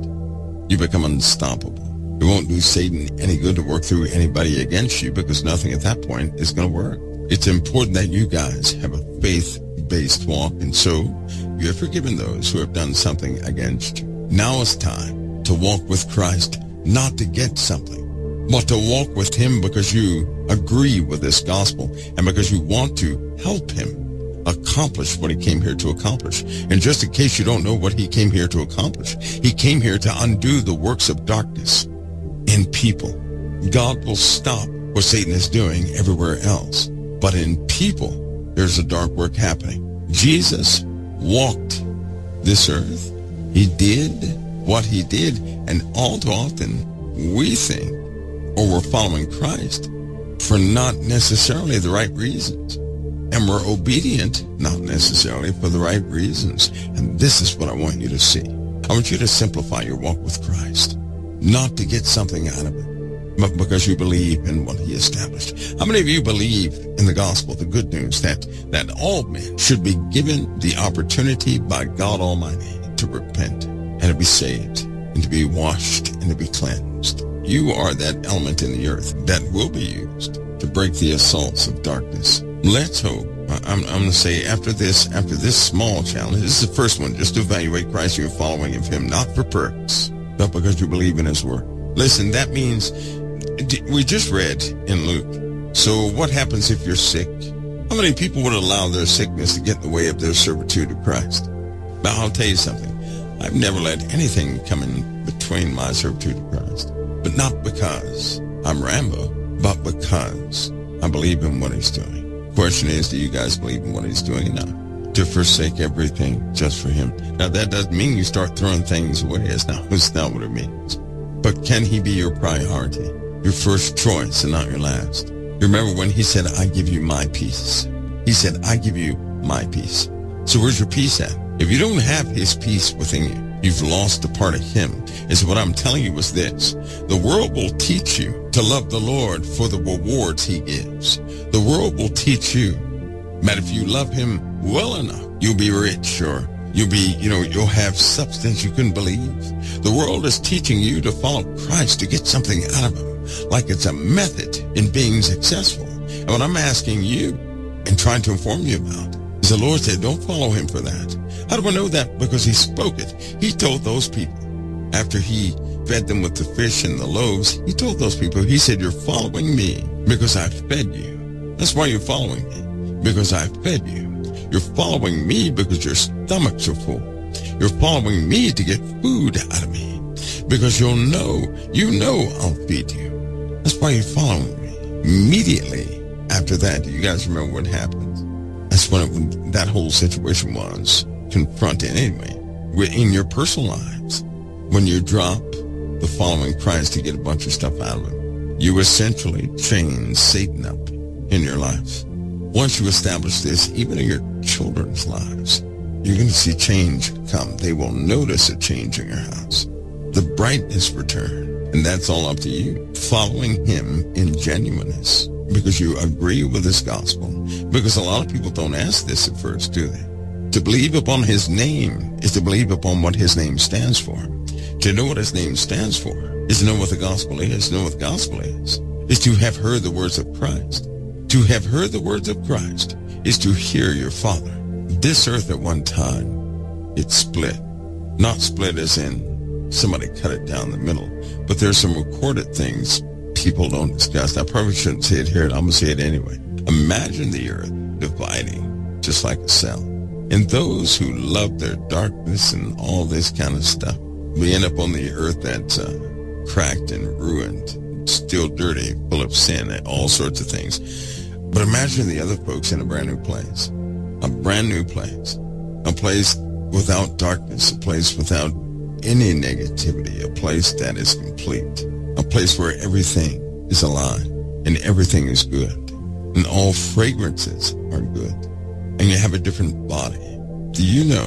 Speaker 2: you become unstoppable. It won't do Satan any good to work through anybody against you because nothing at that point is going to work. It's important that you guys have a faith-based walk, and so you have forgiven those who have done something against you. Now it's time to walk with Christ, not to get something, but to walk with him because you agree with this gospel and because you want to help him accomplish what he came here to accomplish. And just in case you don't know what he came here to accomplish, he came here to undo the works of darkness in people. God will stop what Satan is doing everywhere else. But in people, there's a dark work happening. Jesus walked this earth. He did what he did. And all too often, we think or we're following Christ for not necessarily the right reasons. And we're obedient, not necessarily for the right reasons. And this is what I want you to see. I want you to simplify your walk with Christ, not to get something out of it, but because you believe in what he established. How many of you believe in the gospel, the good news that, that all men should be given the opportunity by God Almighty to repent and to be saved and to be washed and to be cleansed? You are that element in the earth that will be used to break the assaults of darkness. Let's hope. I'm, I'm going to say after this, after this small challenge, this is the first one, just to evaluate Christ, you're following of him, not for perks, but because you believe in his word. Listen, that means we just read in Luke. So what happens if you're sick? How many people would allow their sickness to get in the way of their servitude to Christ? Now, I'll tell you something. I've never let anything come in between my servitude to Christ. But not because I'm Rambo, but because I believe in what he's doing. Question is, do you guys believe in what he's doing now? To forsake everything just for him. Now, that doesn't mean you start throwing things away. It's not, *laughs* it's not what it means. But can he be your priority? Your first choice and not your last? You remember when he said, I give you my peace. He said, I give you my peace. So where's your peace at? If you don't have his peace within you, you've lost a part of him. Is what I'm telling you is this. The world will teach you to love the Lord for the rewards he gives. The world will teach you that if you love him well enough, you'll be rich or you'll be, you know, you'll have substance you couldn't believe. The world is teaching you to follow Christ to get something out of him, like it's a method in being successful. And what I'm asking you and trying to inform you about is the Lord said, don't follow him for that. How do I know that? Because he spoke it. He told those people after he fed them with the fish and the loaves, he told those people, he said, you're following me because I fed you. That's why you're following me, because I fed you. You're following me because your stomachs are full. You're following me to get food out of me because you'll know, you know I'll feed you. That's why you're following me. Immediately after that, do you guys remember what happened? That's when, it, that whole situation was confronted anyway. In your personal lives, when you drop the following Christ to get a bunch of stuff out of him, you essentially chain Satan up in your life. Once you establish this, even in your children's lives, you're going to see change come. They will notice a change in your house. The brightness return. And that's all up to you. Following him in genuineness because you agree with his gospel. Because a lot of people don't ask this at first, do they? To believe upon his name is to believe upon what his name stands for. To know what his name stands for is to know what the gospel is. To know what the gospel is, is to have heard the words of Christ. To have heard the words of Christ is to hear your Father. This earth at one time, it split. Not split as in somebody cut it down the middle, but there's some recorded things people don't discuss. I probably shouldn't say it here, I'm going to say it anyway. Imagine the earth dividing just like a cell. And those who love their darkness and all this kind of stuff, we end up on the earth that's uh, cracked and ruined, still dirty, full of sin and all sorts of things. But imagine the other folks in a brand new place, a brand new place, a place without darkness, a place without any negativity, a place that is complete, a place where everything is alive and everything is good and all fragrances are good and you have a different body. Do you know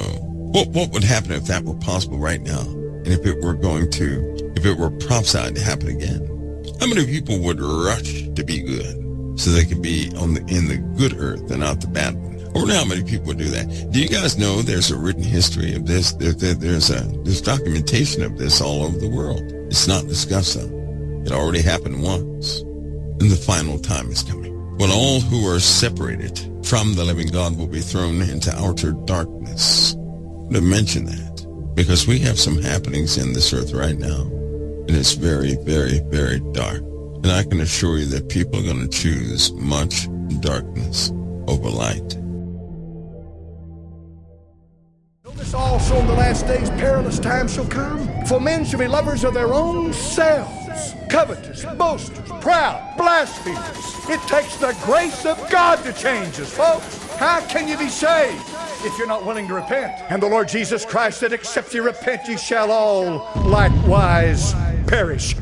Speaker 2: what, what would happen if that were possible right now? And if it were going to, if it were prophesied to happen again? How many people would rush to be good so they could be on the, in the good earth and not the bad one? I wonder how many people would do that. Do you guys know there's a written history of this? There, there, there's a there's documentation of this all over the world. It's not discussed though. It already happened once. And the final time is coming. When all who are separated from the living God will be thrown into outer darkness. To mention that because we have some happenings in this earth right now and it's very, very, very dark. And I can assure you that people are going to choose much darkness over light.
Speaker 1: Notice also in the last days perilous times shall come. For men shall be lovers of their own selves, covetous, boasters, proud, blasphemers it takes the grace of God to change us, folks. How can you be saved if you're not willing to repent? And the Lord Jesus Christ said, Except you repent, ye shall all likewise perish.